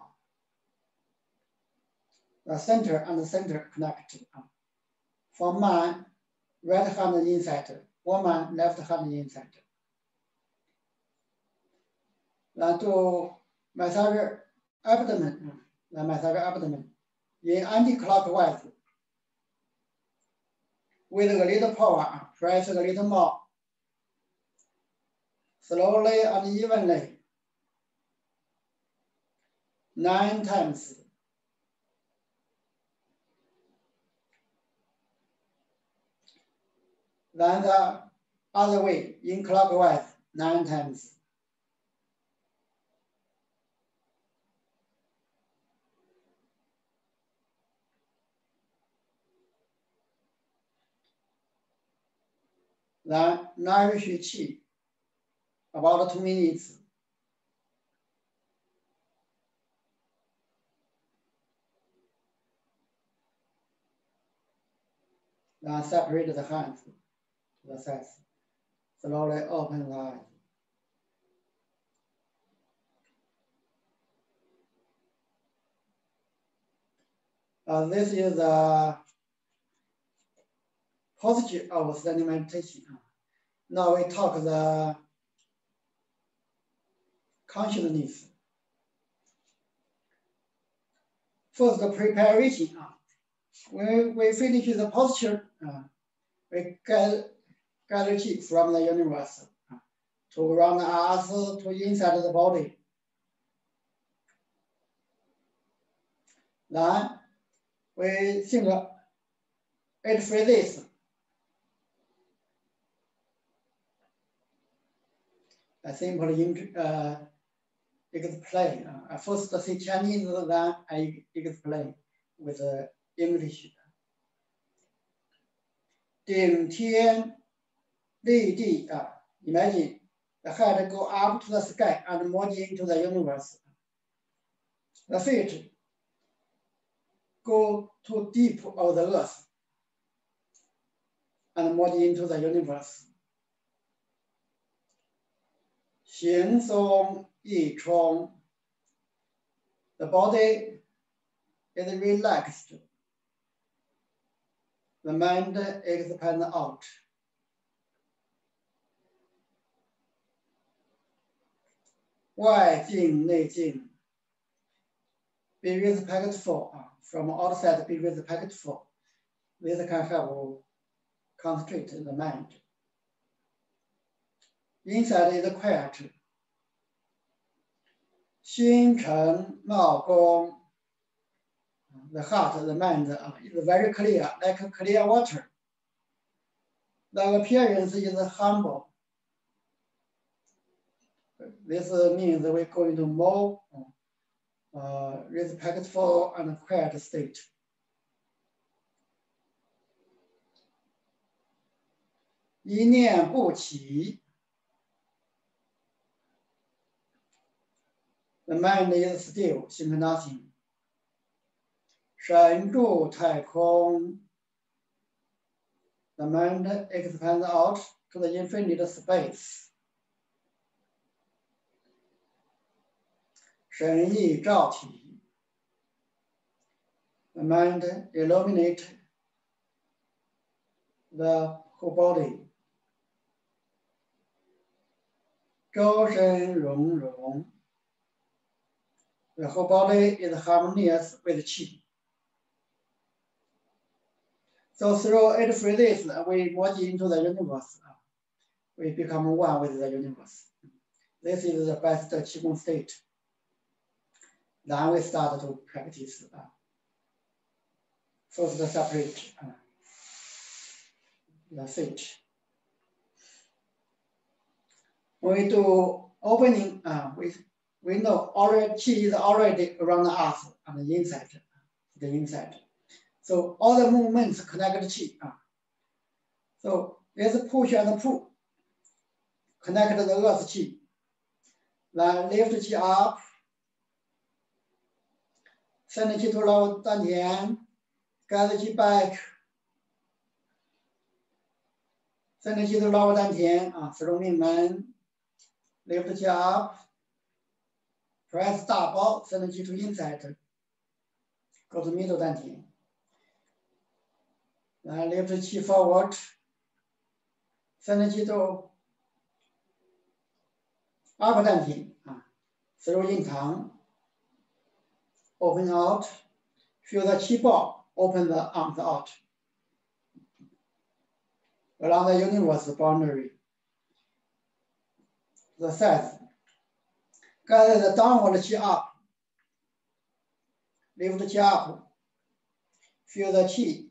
The center and the center connect. For man, right hand inside, woman left hand inside. Then to massage abdomen, then massage abdomen in anti-clockwise with a little power, press a little more. Slowly and evenly. Nine times. Then the other way, in clockwise, nine times. Then nourish qi, about two minutes. Then separate the hands sides. Slowly open eyes. Uh, this is the posture of standing meditation. Now we talk the consciousness. First, the preparation. When we finish the posture, uh, we get gather qi from the universe to around us to inside the body. Then we think phrases a simple in, uh, explain. Uh, first say Chinese, then I explain with uh, English. 顶天 立地, uh, imagine the head go up to the sky and merge into the universe. The feet go to deep of the earth and merge into the universe. 形松意充 the body is relaxed. The mind expands out. 外敬内静，be respectful uh, from outside be respectful. This can help concentrate the mind. Inside is quiet. 心澄貌恭，the heart, the mind uh, is very clear, like clear water. The appearance is humble. This means we're going to more uh, respectful and quiet state. The mind is still, think nothing. 神注太空. The mind expands out to the infinite space. 神意照体. The mind illuminate the whole body. 周身融融. The whole body is harmonious with qi. So through eight phrases, we merge into the universe. We become one with the universe. This is the best qigong state. Then we start to practice. Uh, first separate uh, the feet. When we do opening, uh, we we know already qi is already around us on the inside, the inside. So all the movements connect qi. Uh. So let's push and pull. Connect the earth qi. Then lift qi up. send it to Lord Dandian, get it back. Send it to Lord Dandian, throw me man. Lift it up. Press double, send to inside. Go to middle 丹田 lift the chi forward. Send it upper Dandian, throw in the open out, feel the chi open the arms out. Along the universe boundary, the size. gather the downward chi up, lift the chi up, feel the chi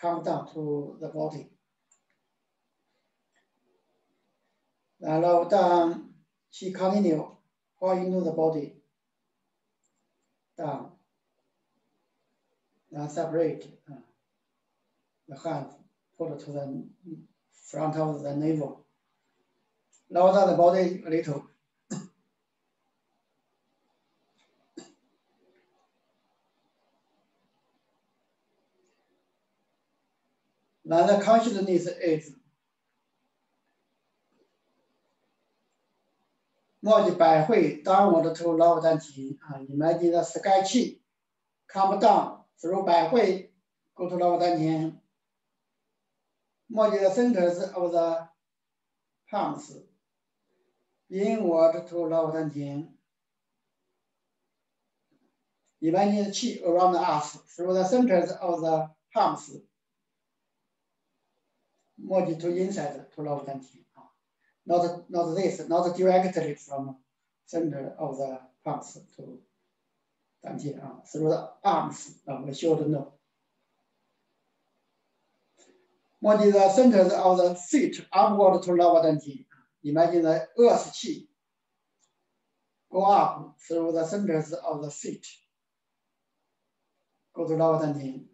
come down to the body. Now down, chi continue, or into the body. Down. Now separate uh, the hand, put to the front of the navel. Lower the body a little. Now the consciousness is 墨迹百会，down 我的头，lower 丹田啊，你埋你的膝盖，come down，through 百会，go to lower 丹田，墨迹 the centers of the palms inward to lower 丹田，evan the chi around us through the centers of the palms，墨迹 to inside to lower 丹田。not not this, not directly from center of the pumps to dantian arm, through the arms of the shoulder node. What is the center of the feet upward to lower dantian? Imagine the earth qi go up through the centers of the feet, go to lower dantian.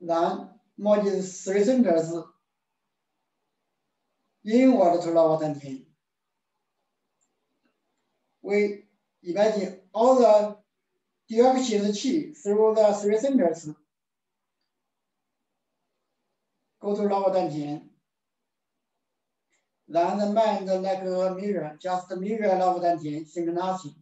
Then what is three centers inward to lower dantian. We imagine all the directed qi through the three centers go to lower dantian. Then the mind like a mirror, just a mirror lower dantian, think nothing.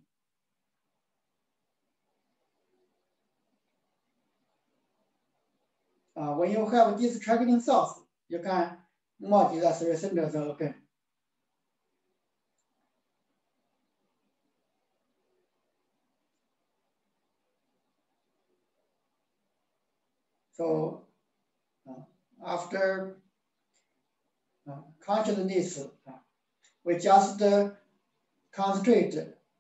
Uh, when you have distracting thoughts, you can merge the three centers again. So after uh, consciousness, uh, we just uh, concentrate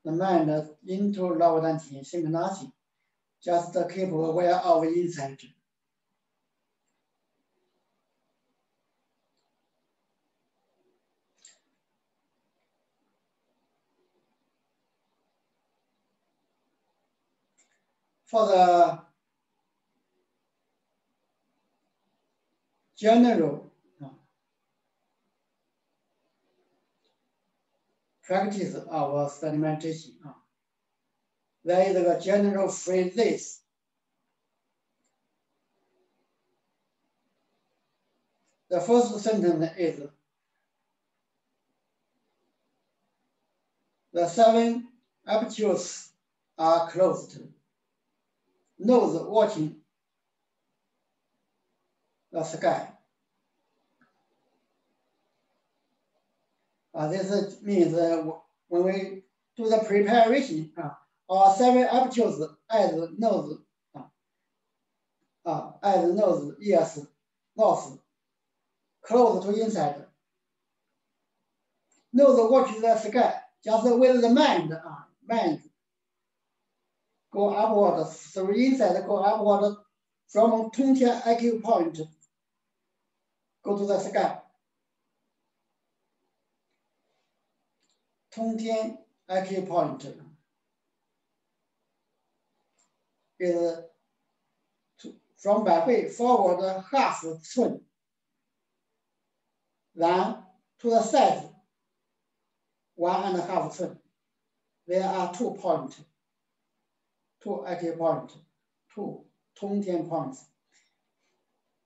the mind into lower think nothing. Just keep aware of inside. For the general practice of standing meditation. There is a general phrase. The first sentence is the seven apertures are closed. Nose watching the sky. Uh, this means uh, when we do the preparation, uh, our seven apertures, as nose, uh, uh, eyes, nose, ears, mouth, close to inside. Nose watches the sky, just with the mind, uh, mind go upward, three inside go upward from Tongtian acupoint, go to the sky. 20 IQ point is from Baihui forward half 寸, then to the side one and a half and. There are two points two IQ point, two 通天 points.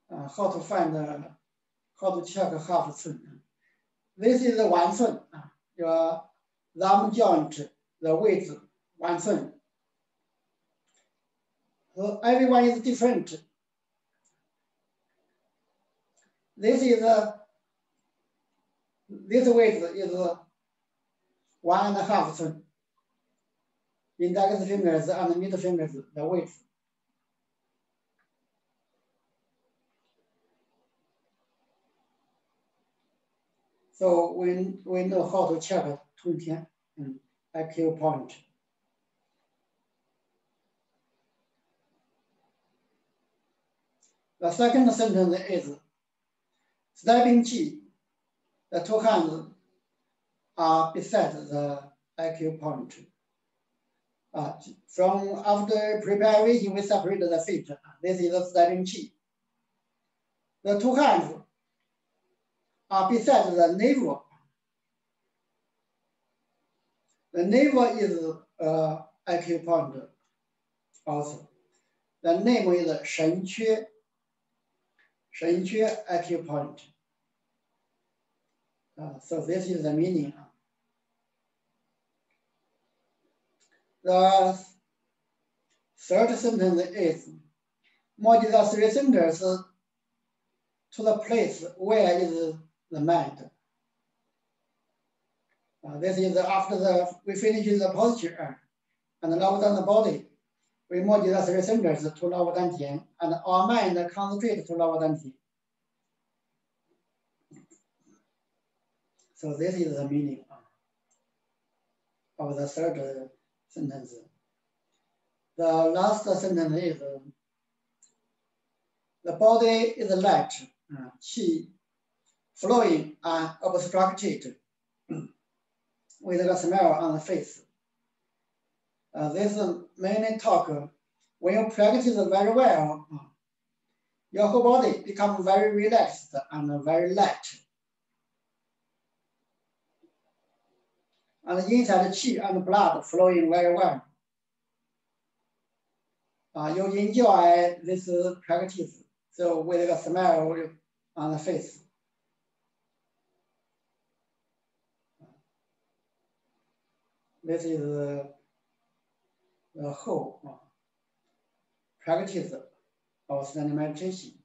Uh, how to find the how to check half 寸. This is one 寸 your thumb joint, the width, one 寸. So everyone is different. This is a this width is one and a half turn. Index fingers and middle fingers, the width. So we, we know how to check Tongtian um, acupoint. The second sentence is stepping key. The two hands are beside the acupoint. Uh, from after preparation, we separate the feet. This is the stepping key. The two hands are beside the navel. The navel is uh, point also. The name is Shen Que. Shen Que acupoint. Uh, so this is the meaning. The third sentence is, mold the three fingers to the place where is the mind. Uh, this is after the we finish the posture and lower down the body. We mold the three fingers to lower dantian, and our mind concentrate to lower dantian. So this is the meaning of the third sentence. The last sentence is the body is light, uh, qi flowing and obstructed with a smile on the face. Uh, this mainly talk, when you practice very well, your whole body becomes very relaxed and very light. And inside qi and blood flowing very well. Uh, you enjoy this practice, so with a smile on the face. This is the whole uh, practice of standing meditation.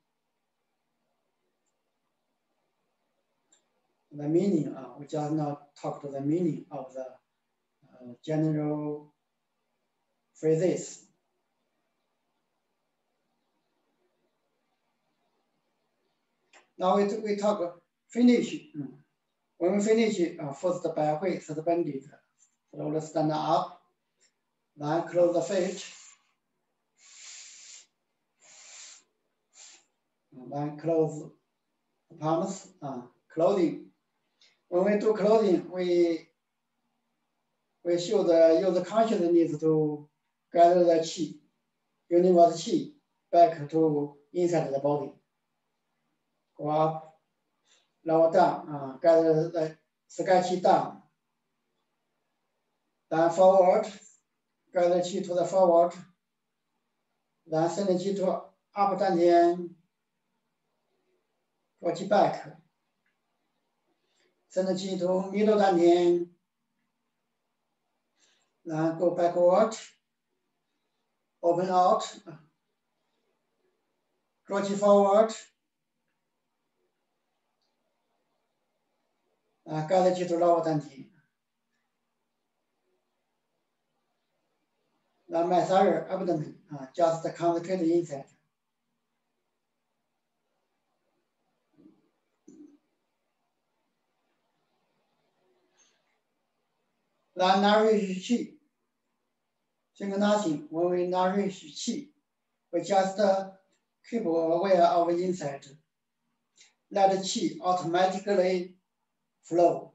The meaning, uh, we just not talked to the meaning of the uh, general phrases. Now we, we talk finish. When we finish, uh, first by way, suspend it, slowly stand up, then close the feet, then close the palms, uh, clothing. When we do clothing, we we show the use consciousness to gather the qi, universe qi back to inside the body. Go up, lower down, uh, gather the sky qi down. Then forward, gather qi to the forward. Then send qi to up dantian, draw qi back. Send the qi to middle dantian. Then go backward, open out, qi forward, uh, gather qi to lower dantian. 那 masseter abdomen 啊，just concentrate inside。La nourish when we nourish chi, we just keep aware of insight. Let chi automatically flow.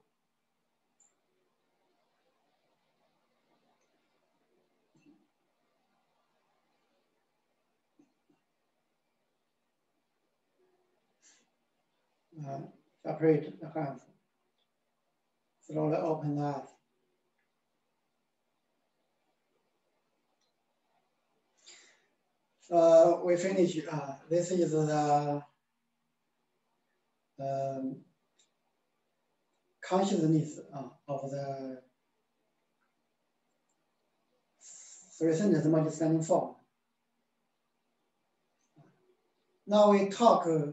Separate the hands. Slowly open the eyes. Uh, we finish. Uh, this is the um, consciousness uh, of the three centers merge standing form. Now we talk uh,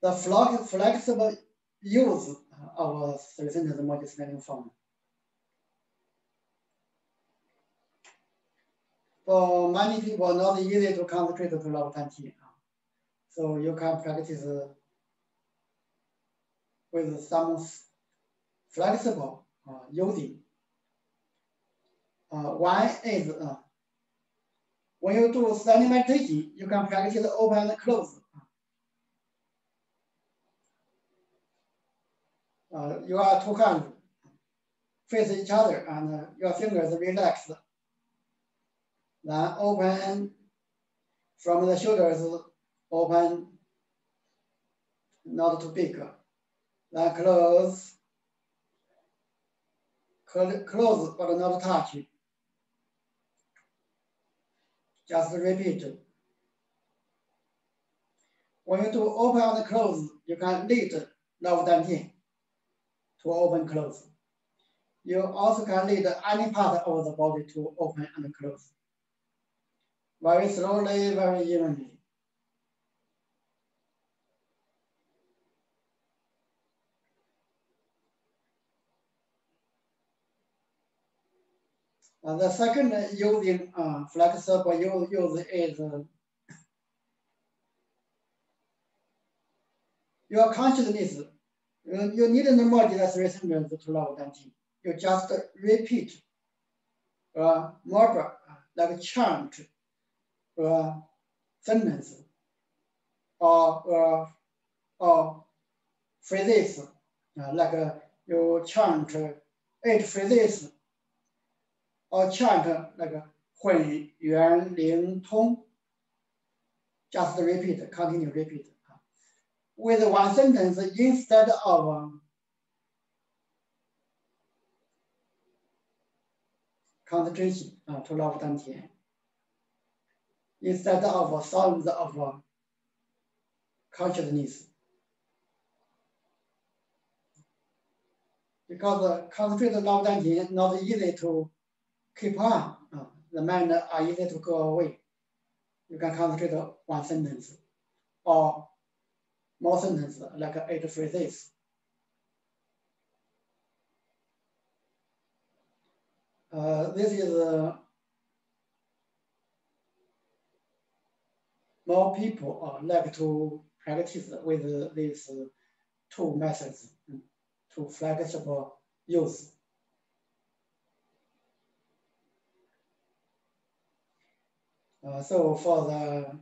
the flexible use of three centers merge standing form. For many people, not easy to concentrate to lower dantian. So you can practice with some flexible uh, using. Uh, one is uh, when you do standing meditation, you can practice open and close. Uh, are two hands face each other and your fingers relax. Then open from the shoulders, open, not too big. Then close, close but not touch. Just repeat. When you do open and close, you can lead lower dantian to open close. You also can lead any part of the body to open and close. Very slowly, very evenly. Uh, the second using uh, flexible use, use is uh, your consciousness. You, you need no more sentences to lower dantian. You just repeat uh, more like chant uh, sentence or, uh, or phrases, uh, like uh, you chant eight phrases or chant 那个混元灵通，just repeat, continue repeat. With one sentence instead of concentration uh, to love 丹田 Instead of sounds of consciousness. Because concentrate love 丹田 not easy to keep on. The mind are easy to go away. You can concentrate one sentence or more sentences like eight phrases. Uh, this is uh, more people uh, like to practice with these two methods to flexible use. Uh, so for the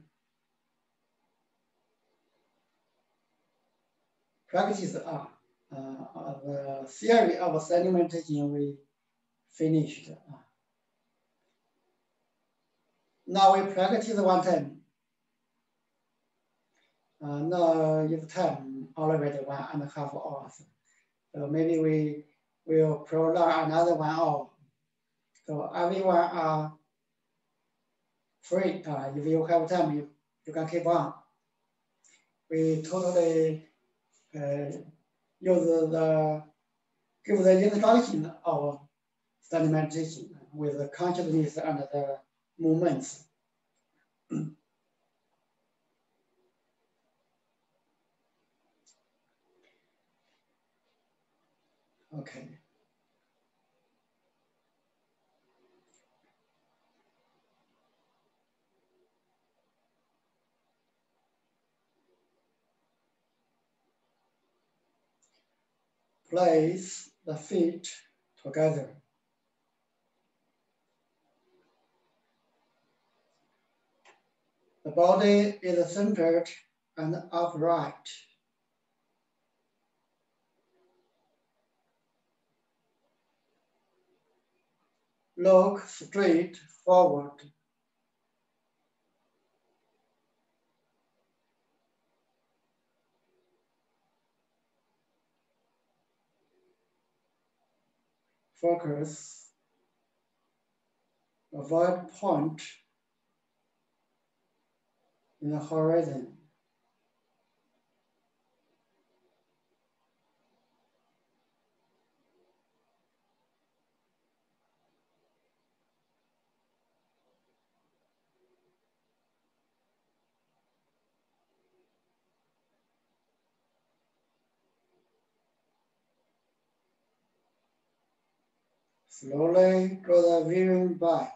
practice uh, uh, the theory of standing meditation we finished. Uh. Now we practice one time. Uh, now is time already one and a half hours. So maybe we will prolong another one hour. So everyone are free. Uh, if you have time, you, you can keep on. We totally uh, use the give the instruction of standing meditation with the consciousness and the movements. Okay. place the feet together. The body is centered and upright. Look straight forward. focus, avoid point in the horizon. Slowly draw the viewing back.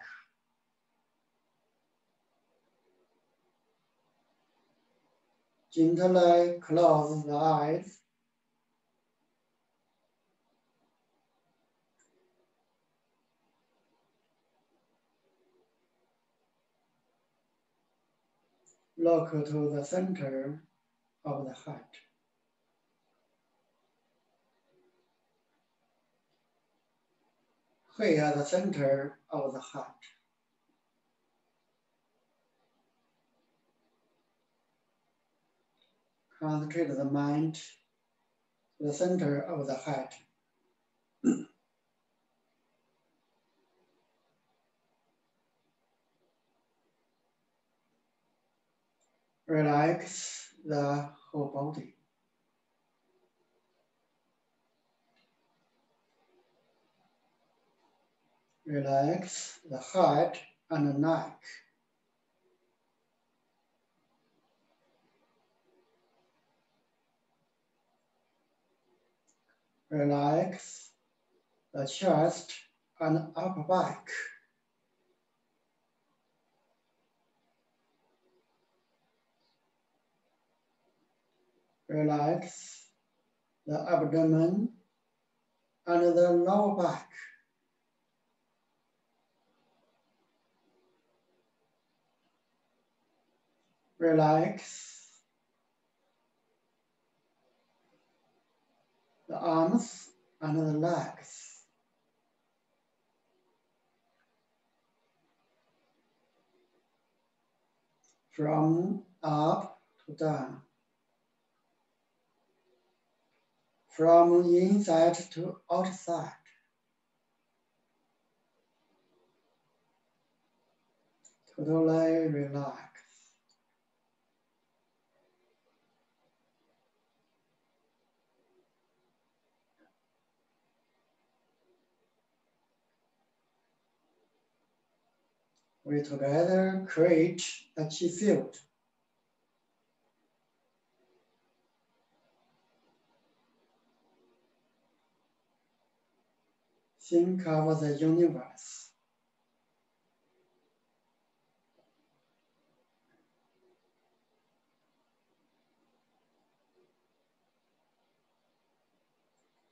Gently close the eyes. Look to the center of the heart. Here at the center of the heart. Concentrate the mind to the center of the heart. Relax the whole body. Relax the heart and the neck. Relax the chest and upper back. Relax the abdomen and the lower back. Relax the arms and the legs. From up to down. From inside to outside. Totally relax. We together create a chi field. Think of the universe.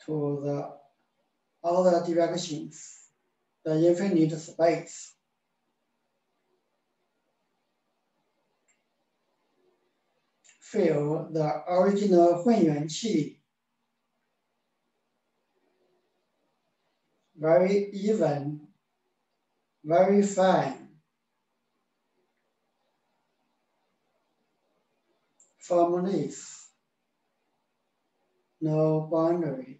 To the other directions, the infinite space. Feel the original Hunyuan Qi very even, very fine. Formless, no boundary.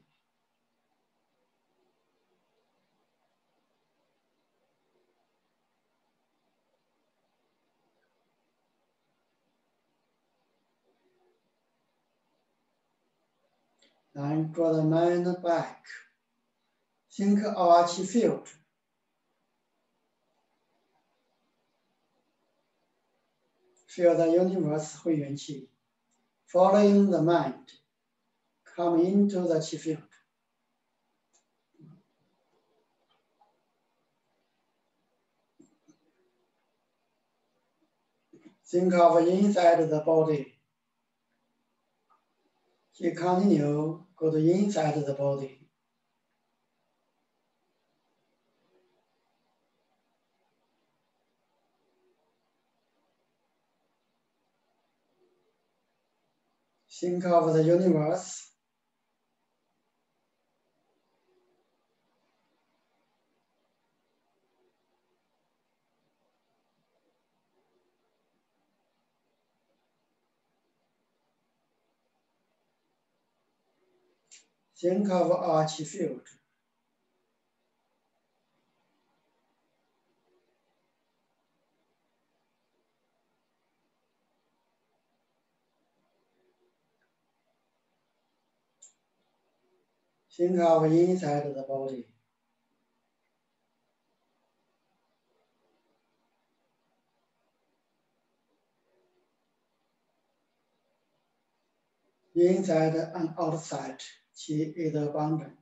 And draw the mind back. Think chi field. Feel the universe Hunyuan Qi, following the mind, come into the chi field. Think of inside the body. You continue, go to inside the body. Think of the universe. Think of arch field. Think of inside the body. Inside and outside, she is abundant.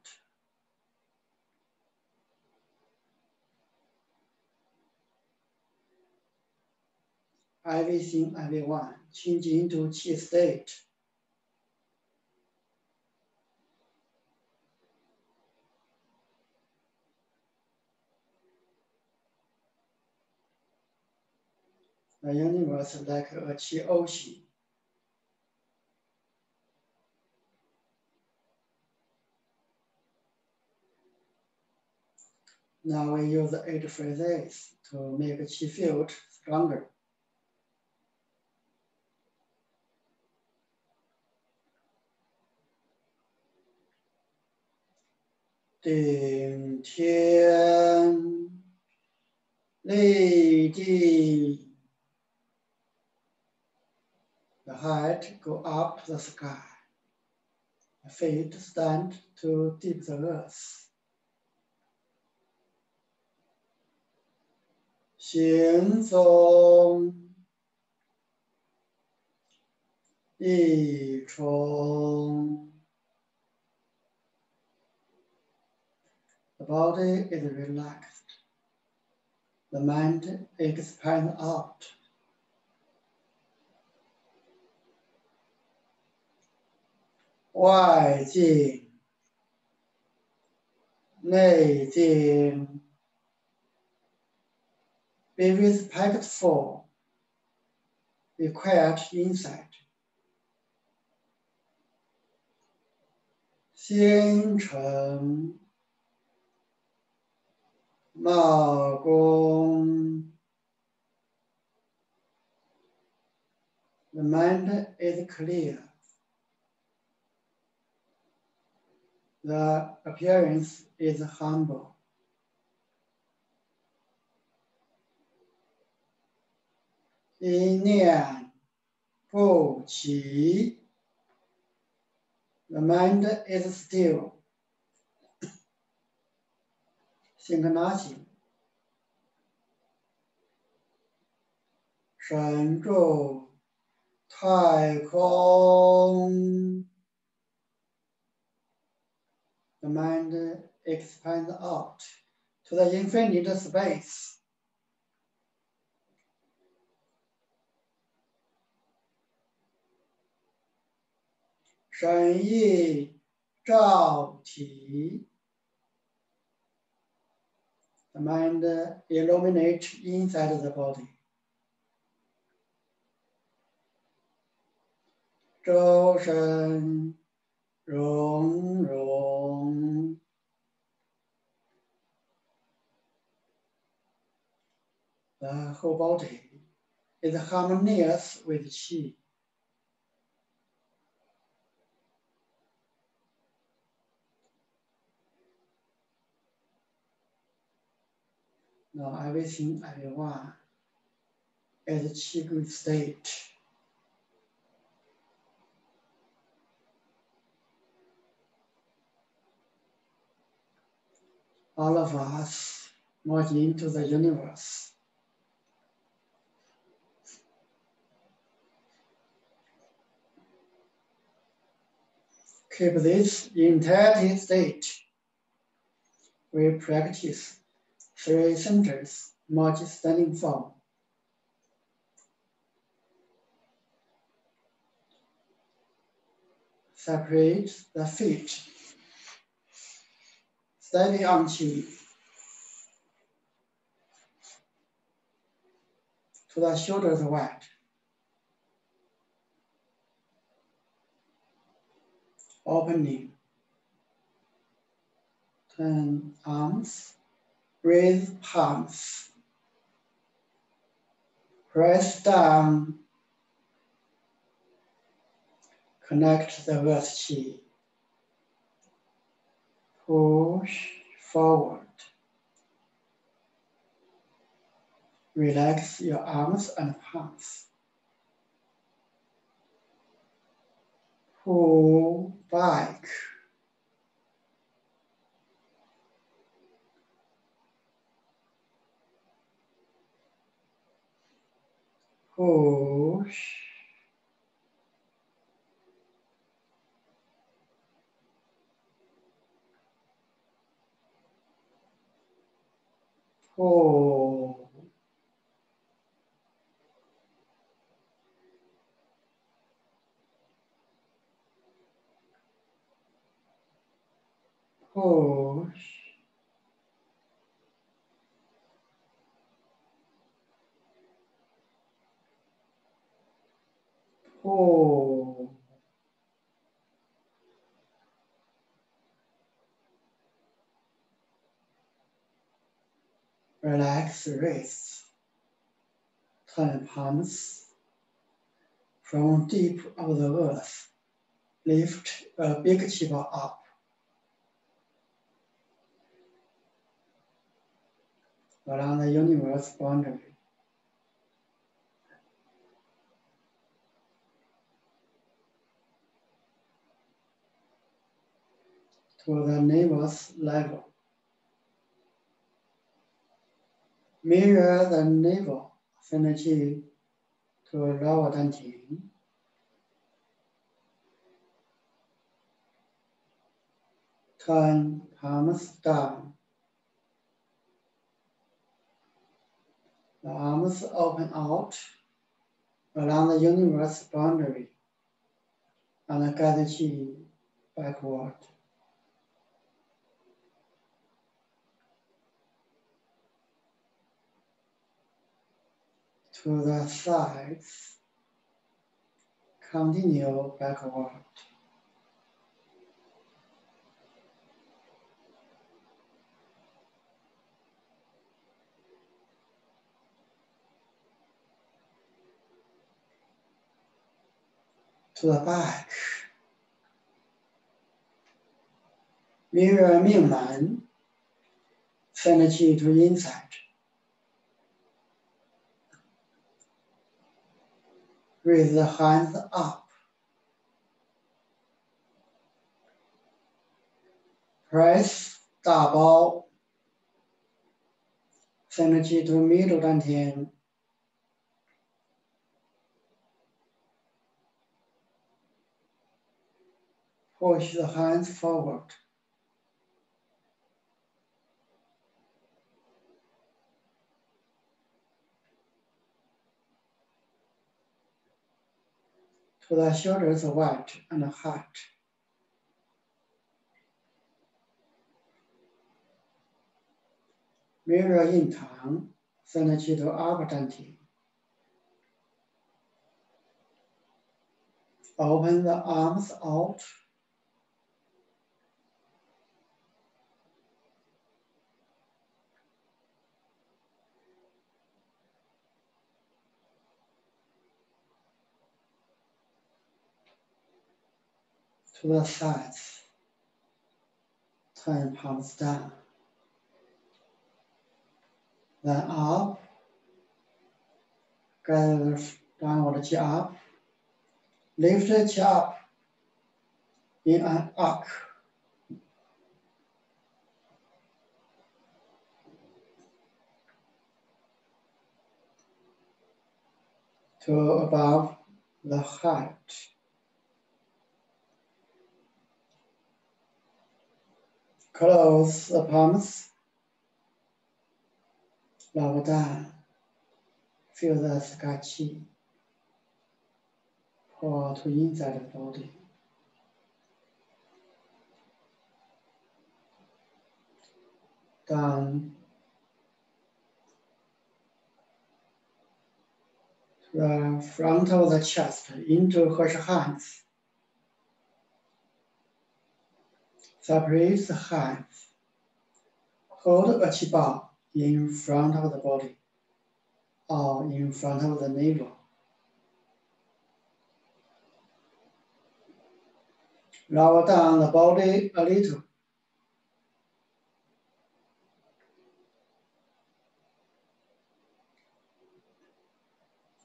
Everything, everyone change into Qi state. The universe like a Qi ocean. Now we use eight phrases to make chi field stronger. Ding tian, li di. The height go up the sky. The feet stand to deep the earth. 形松意充。The body is relaxed. The mind expands out. Why, be respectful, required insight. Xincheng, Mao Gong. The mind is clear. The appearance is humble. 一念不起。The mind is still. Think nothing. 神注太空。The mind expands out to the infinite space. 神意照体，the mind illuminates inside the body. 周身融融，the whole body is harmonious with qi. Now everything everyone is a good state. All of us merge into the universe. Keep this entirety state. We practice three centers, merge standing form. Separate the feet. Steady on chi. To the shoulders wide. Opening. Turn arms Raise palms. Press down. Connect the earth chi. Push forward. Relax your arms and palms. Pull back. Oh. Oh. Push. Pull, relax the wrists, turn palms from deep of the earth, lift a big qi up. around the universe boundary. To the navel's level. Mirror the navel energy to lower dantian. Turn palms down. The arms open out along the universe boundary and guide chi backward. To the sides, continue backward. to the back. Mirror Mingmen, energy to inside. Raise the hands up. Press 大包，energy to middle 丹田。Push the hands forward. to the shoulders wide and hot. Mirror Yintang, send it to and in Open the arms out to the sides. Turn palms down. Then up. Gather downward chin up. Lift the chin up in an arc. To above the heart. Close the palms. Lower down. Feel the sky chi pour to inside the body. Down the front of the chest into her hands. Separate the hands. Hold a qi in front of the body or in front of the navel. Lower down the body a little.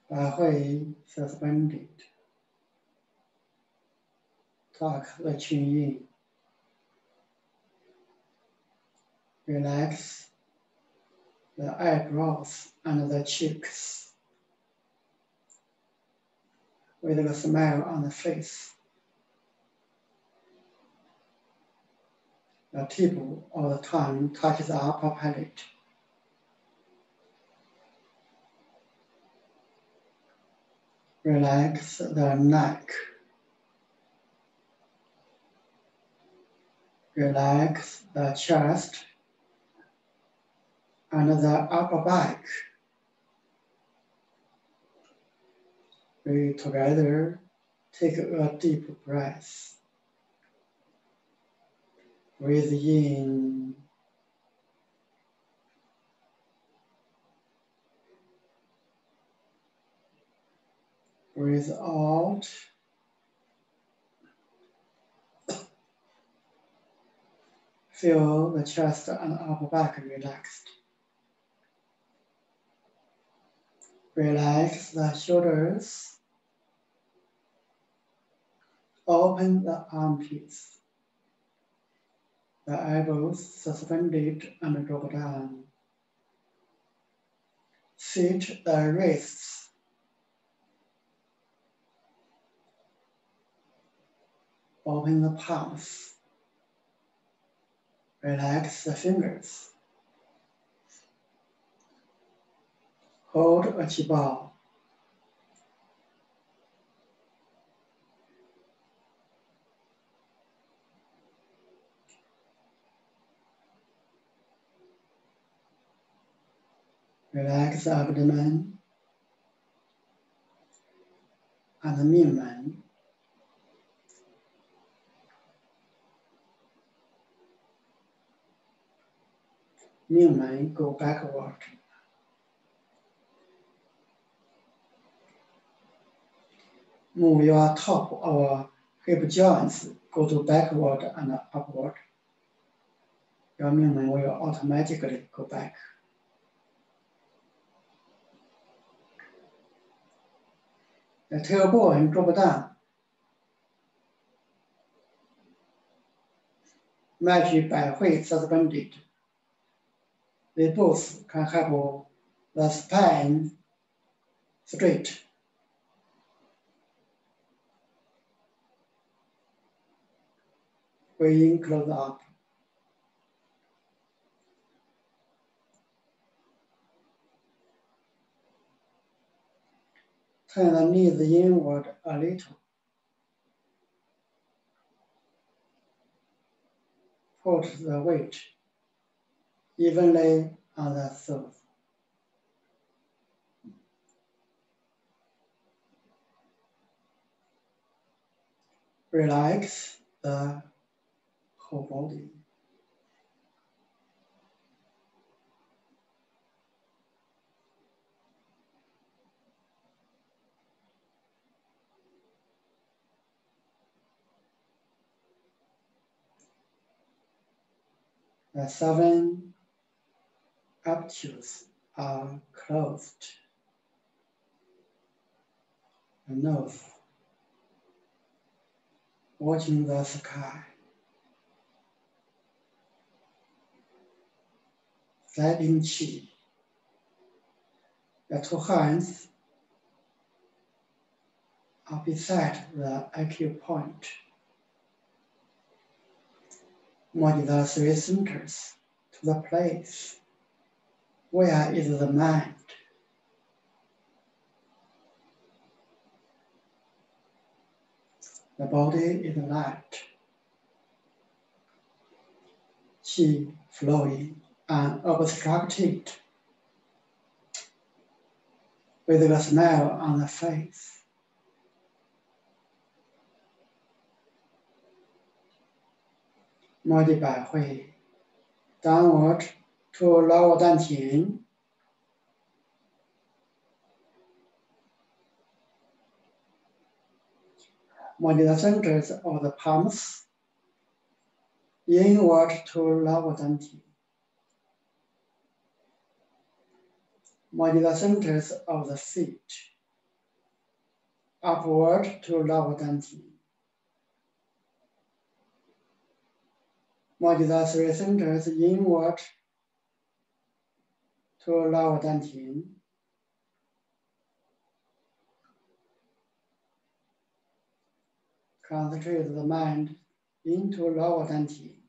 Body suspended. Tuck the chin in. Relax the eyebrows and the cheeks with a smile on the face. The tip of the tongue touches the upper palate. Relax the neck. Relax the chest and the upper back. We together take a deep breath. Breathe in. Breathe out. Feel the chest and upper back relaxed. Relax the shoulders. Open the armpits. The elbows suspended and drop down. Sit the wrists. Open the palms. Relax the fingers. Hold a qi Relax abdomen and the Mingmen. Mingmen go backward. Move your top or hip joints, go to backward and upward. Your movement will automatically go back. The tailbone drop down. Match by Hui suspended. They both can have the spine straight. Weighing close up. Turn the knees inward a little. Put the weight evenly on the surface. Relax the whole body. The seven apertures are closed. The nose, watching the sky. Guiding chi. The two hands are beside the IQ point. What the three centers to the place where is the mind? The body is light, chi flowing unobstructed with a smile on the face. downward to lower 丹田。Monitor the centers of the palms inward to lower 丹田。 modular centers of the feet upward to lower dantian. Modular three centers inward to lower dantian. Concentrate the mind into lower dantian.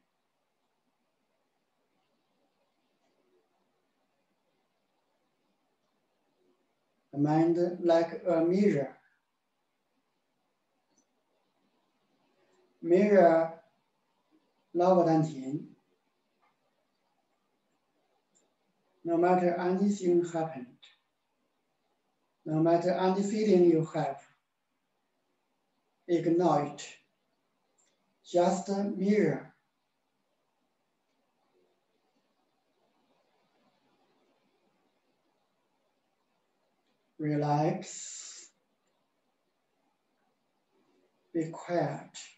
mind like a mirror. Mirror lower dantian. No matter anything happened, no matter any feeling you have, ignore it. Just mirror Relax. Be quiet.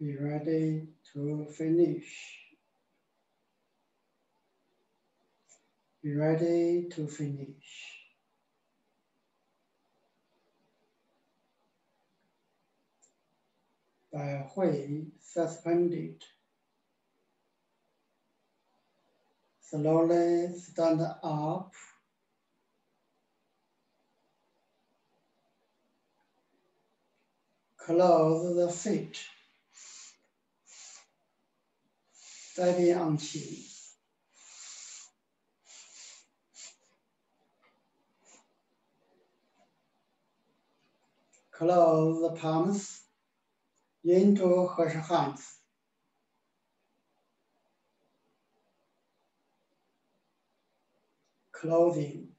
Be ready to finish. Be ready to finish. Baihui suspended. Slowly stand up. Close the feet. Steady qi. Close the palms into her hands. Clothing.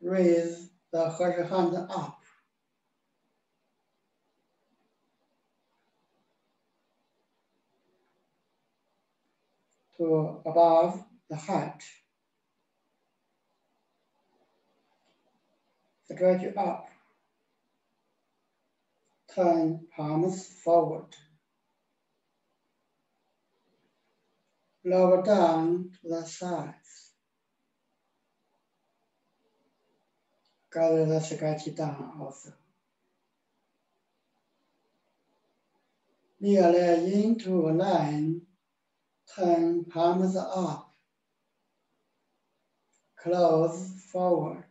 Raise the her hand up. To above the heart. Stretch up. Turn palms forward. Lower down to the sides. Gather the Sakati down also. Nearly into a line, turn palms up. Close forward.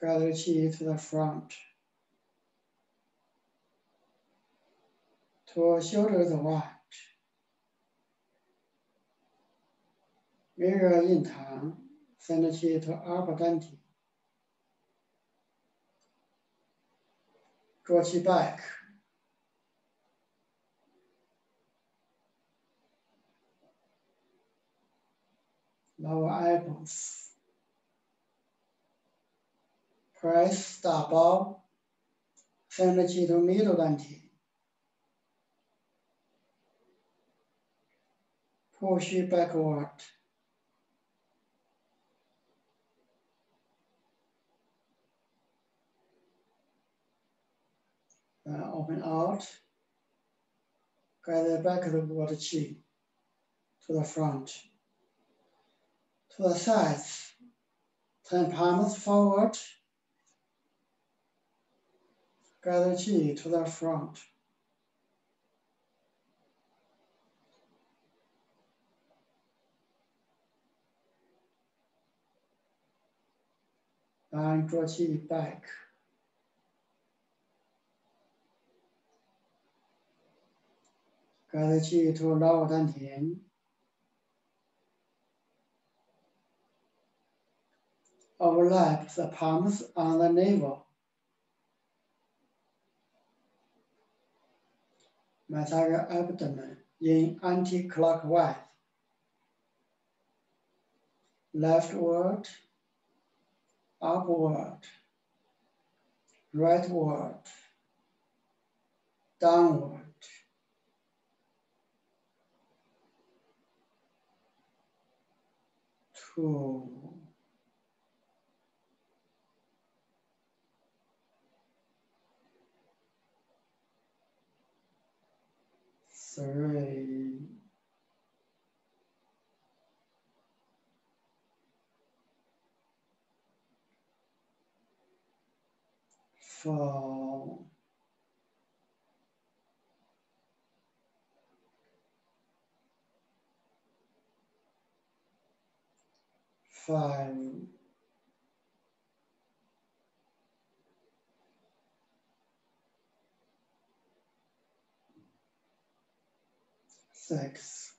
Gather chi to the front. To shoulders wide. Mirror in tongue, send chi to upper dantian. Draw chi back. Lower eyebrows. Press bow. Send chi to middle dantian. Push it backward. Uh, open out. Gather back the water chi to the front. To the sides. Turn palms forward. Gather chi to the front. And draw chi back. Gather chi to lower dantian. Overlap the palms on the navel. Massage abdomen in anti-clockwise. Leftward, upward, rightward, downward. Two. Three. Four. Five. Six.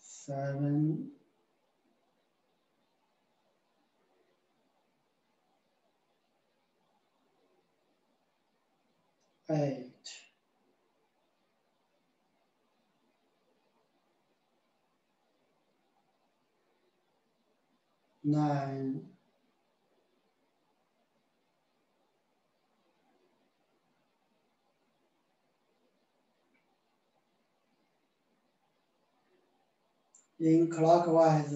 Seven. Eight. nine, in clockwise.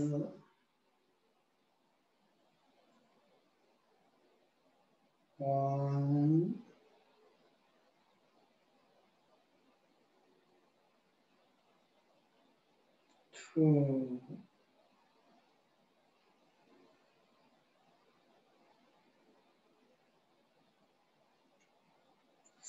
One, two,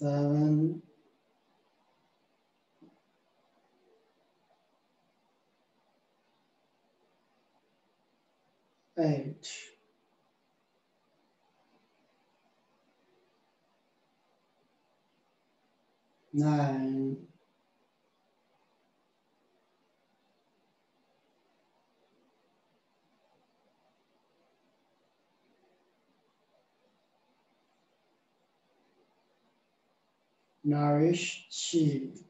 seven, eight, nine, nourish chi.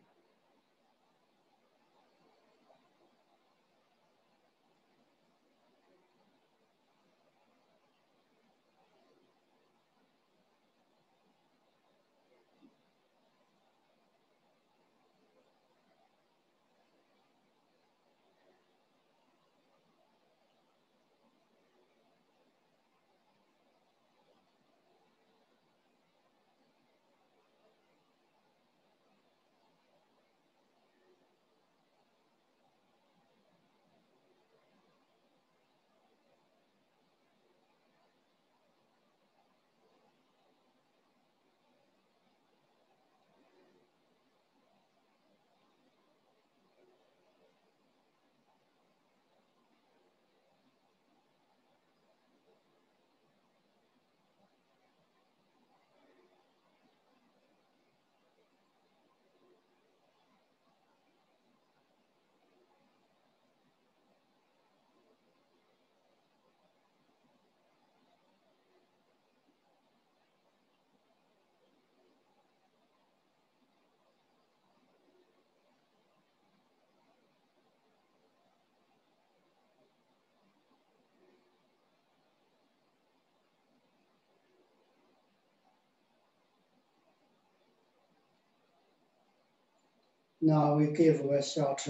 Now we give a short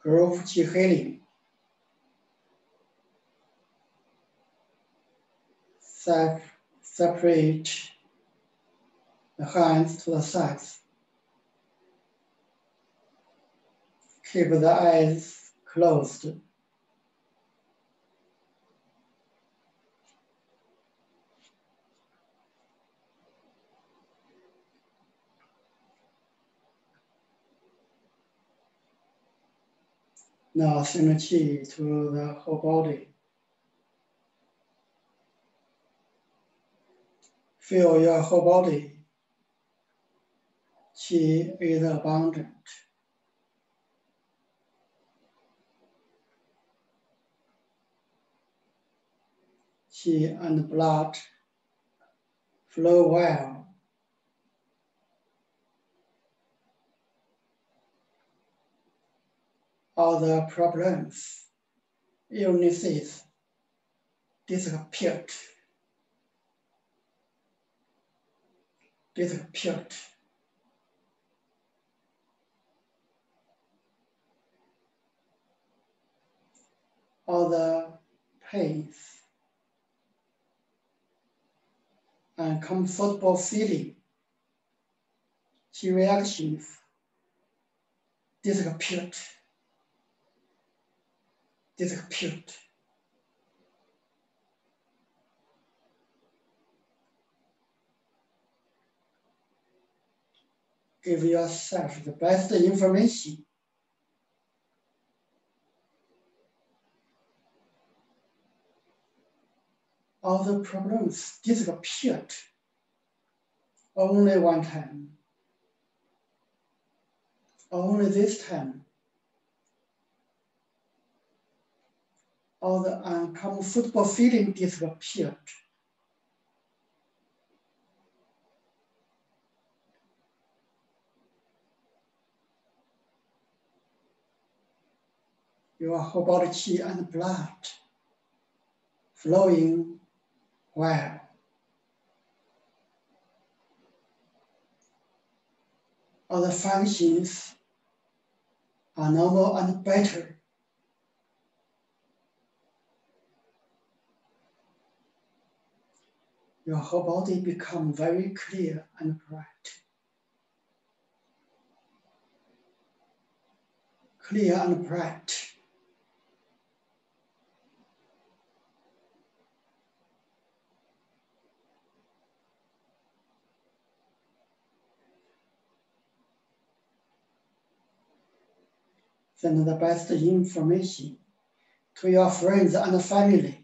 group chi healing. Sep separate the hands to the sides. Keep the eyes closed. Now send chi to the whole body. Feel your whole body. Chi is abundant. Chi and blood flow well. The problems, illnesses disappeared. Disappeared. The pains and comfortable feeling, reactions disappeared disappeared. Give yourself the best information. all the problems disappeared only one time. Only this time. All the uh, uncomfortable feeling disappeared. Your whole body and blood flowing well. All the functions are normal and better. Your whole body become very clear and bright. Clear and bright. send the best information to your friends and family.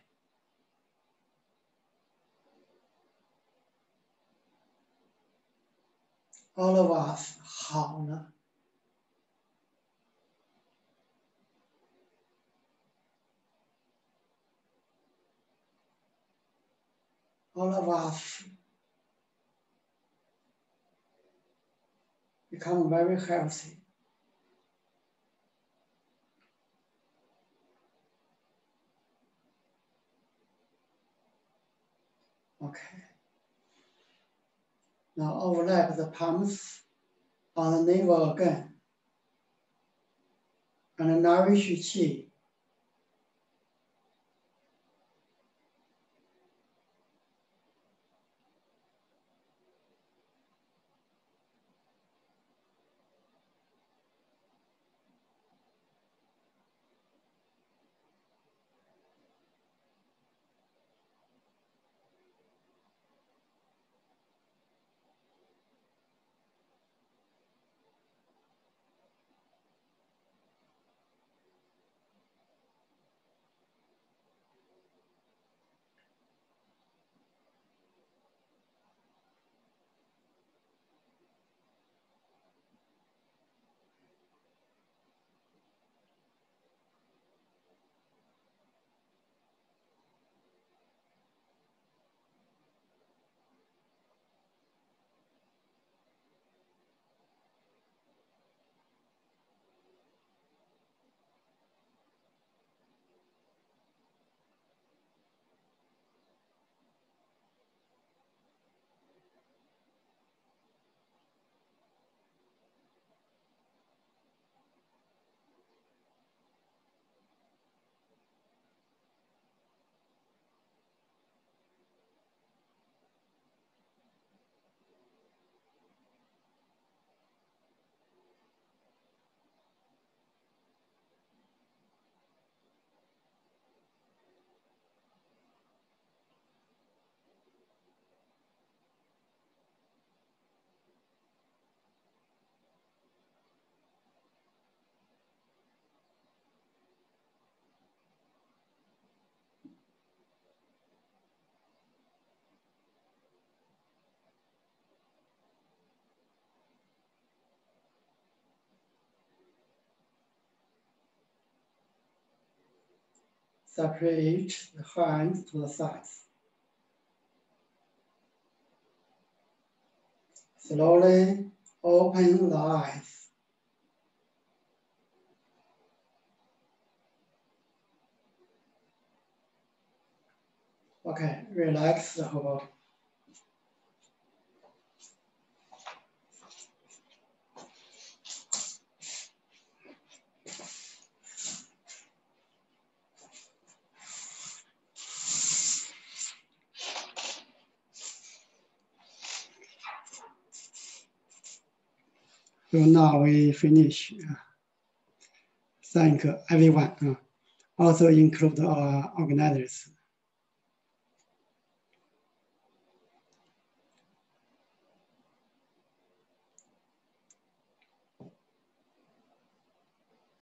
All of us 好了。All of us become very healthy. Okay. Now overlap the palms on the navel again. And nourish chi Separate the hands to the sides. Slowly open the eyes. Okay, relax the whole body. So now we finish. Uh, thank everyone. Uh, also include our organizers.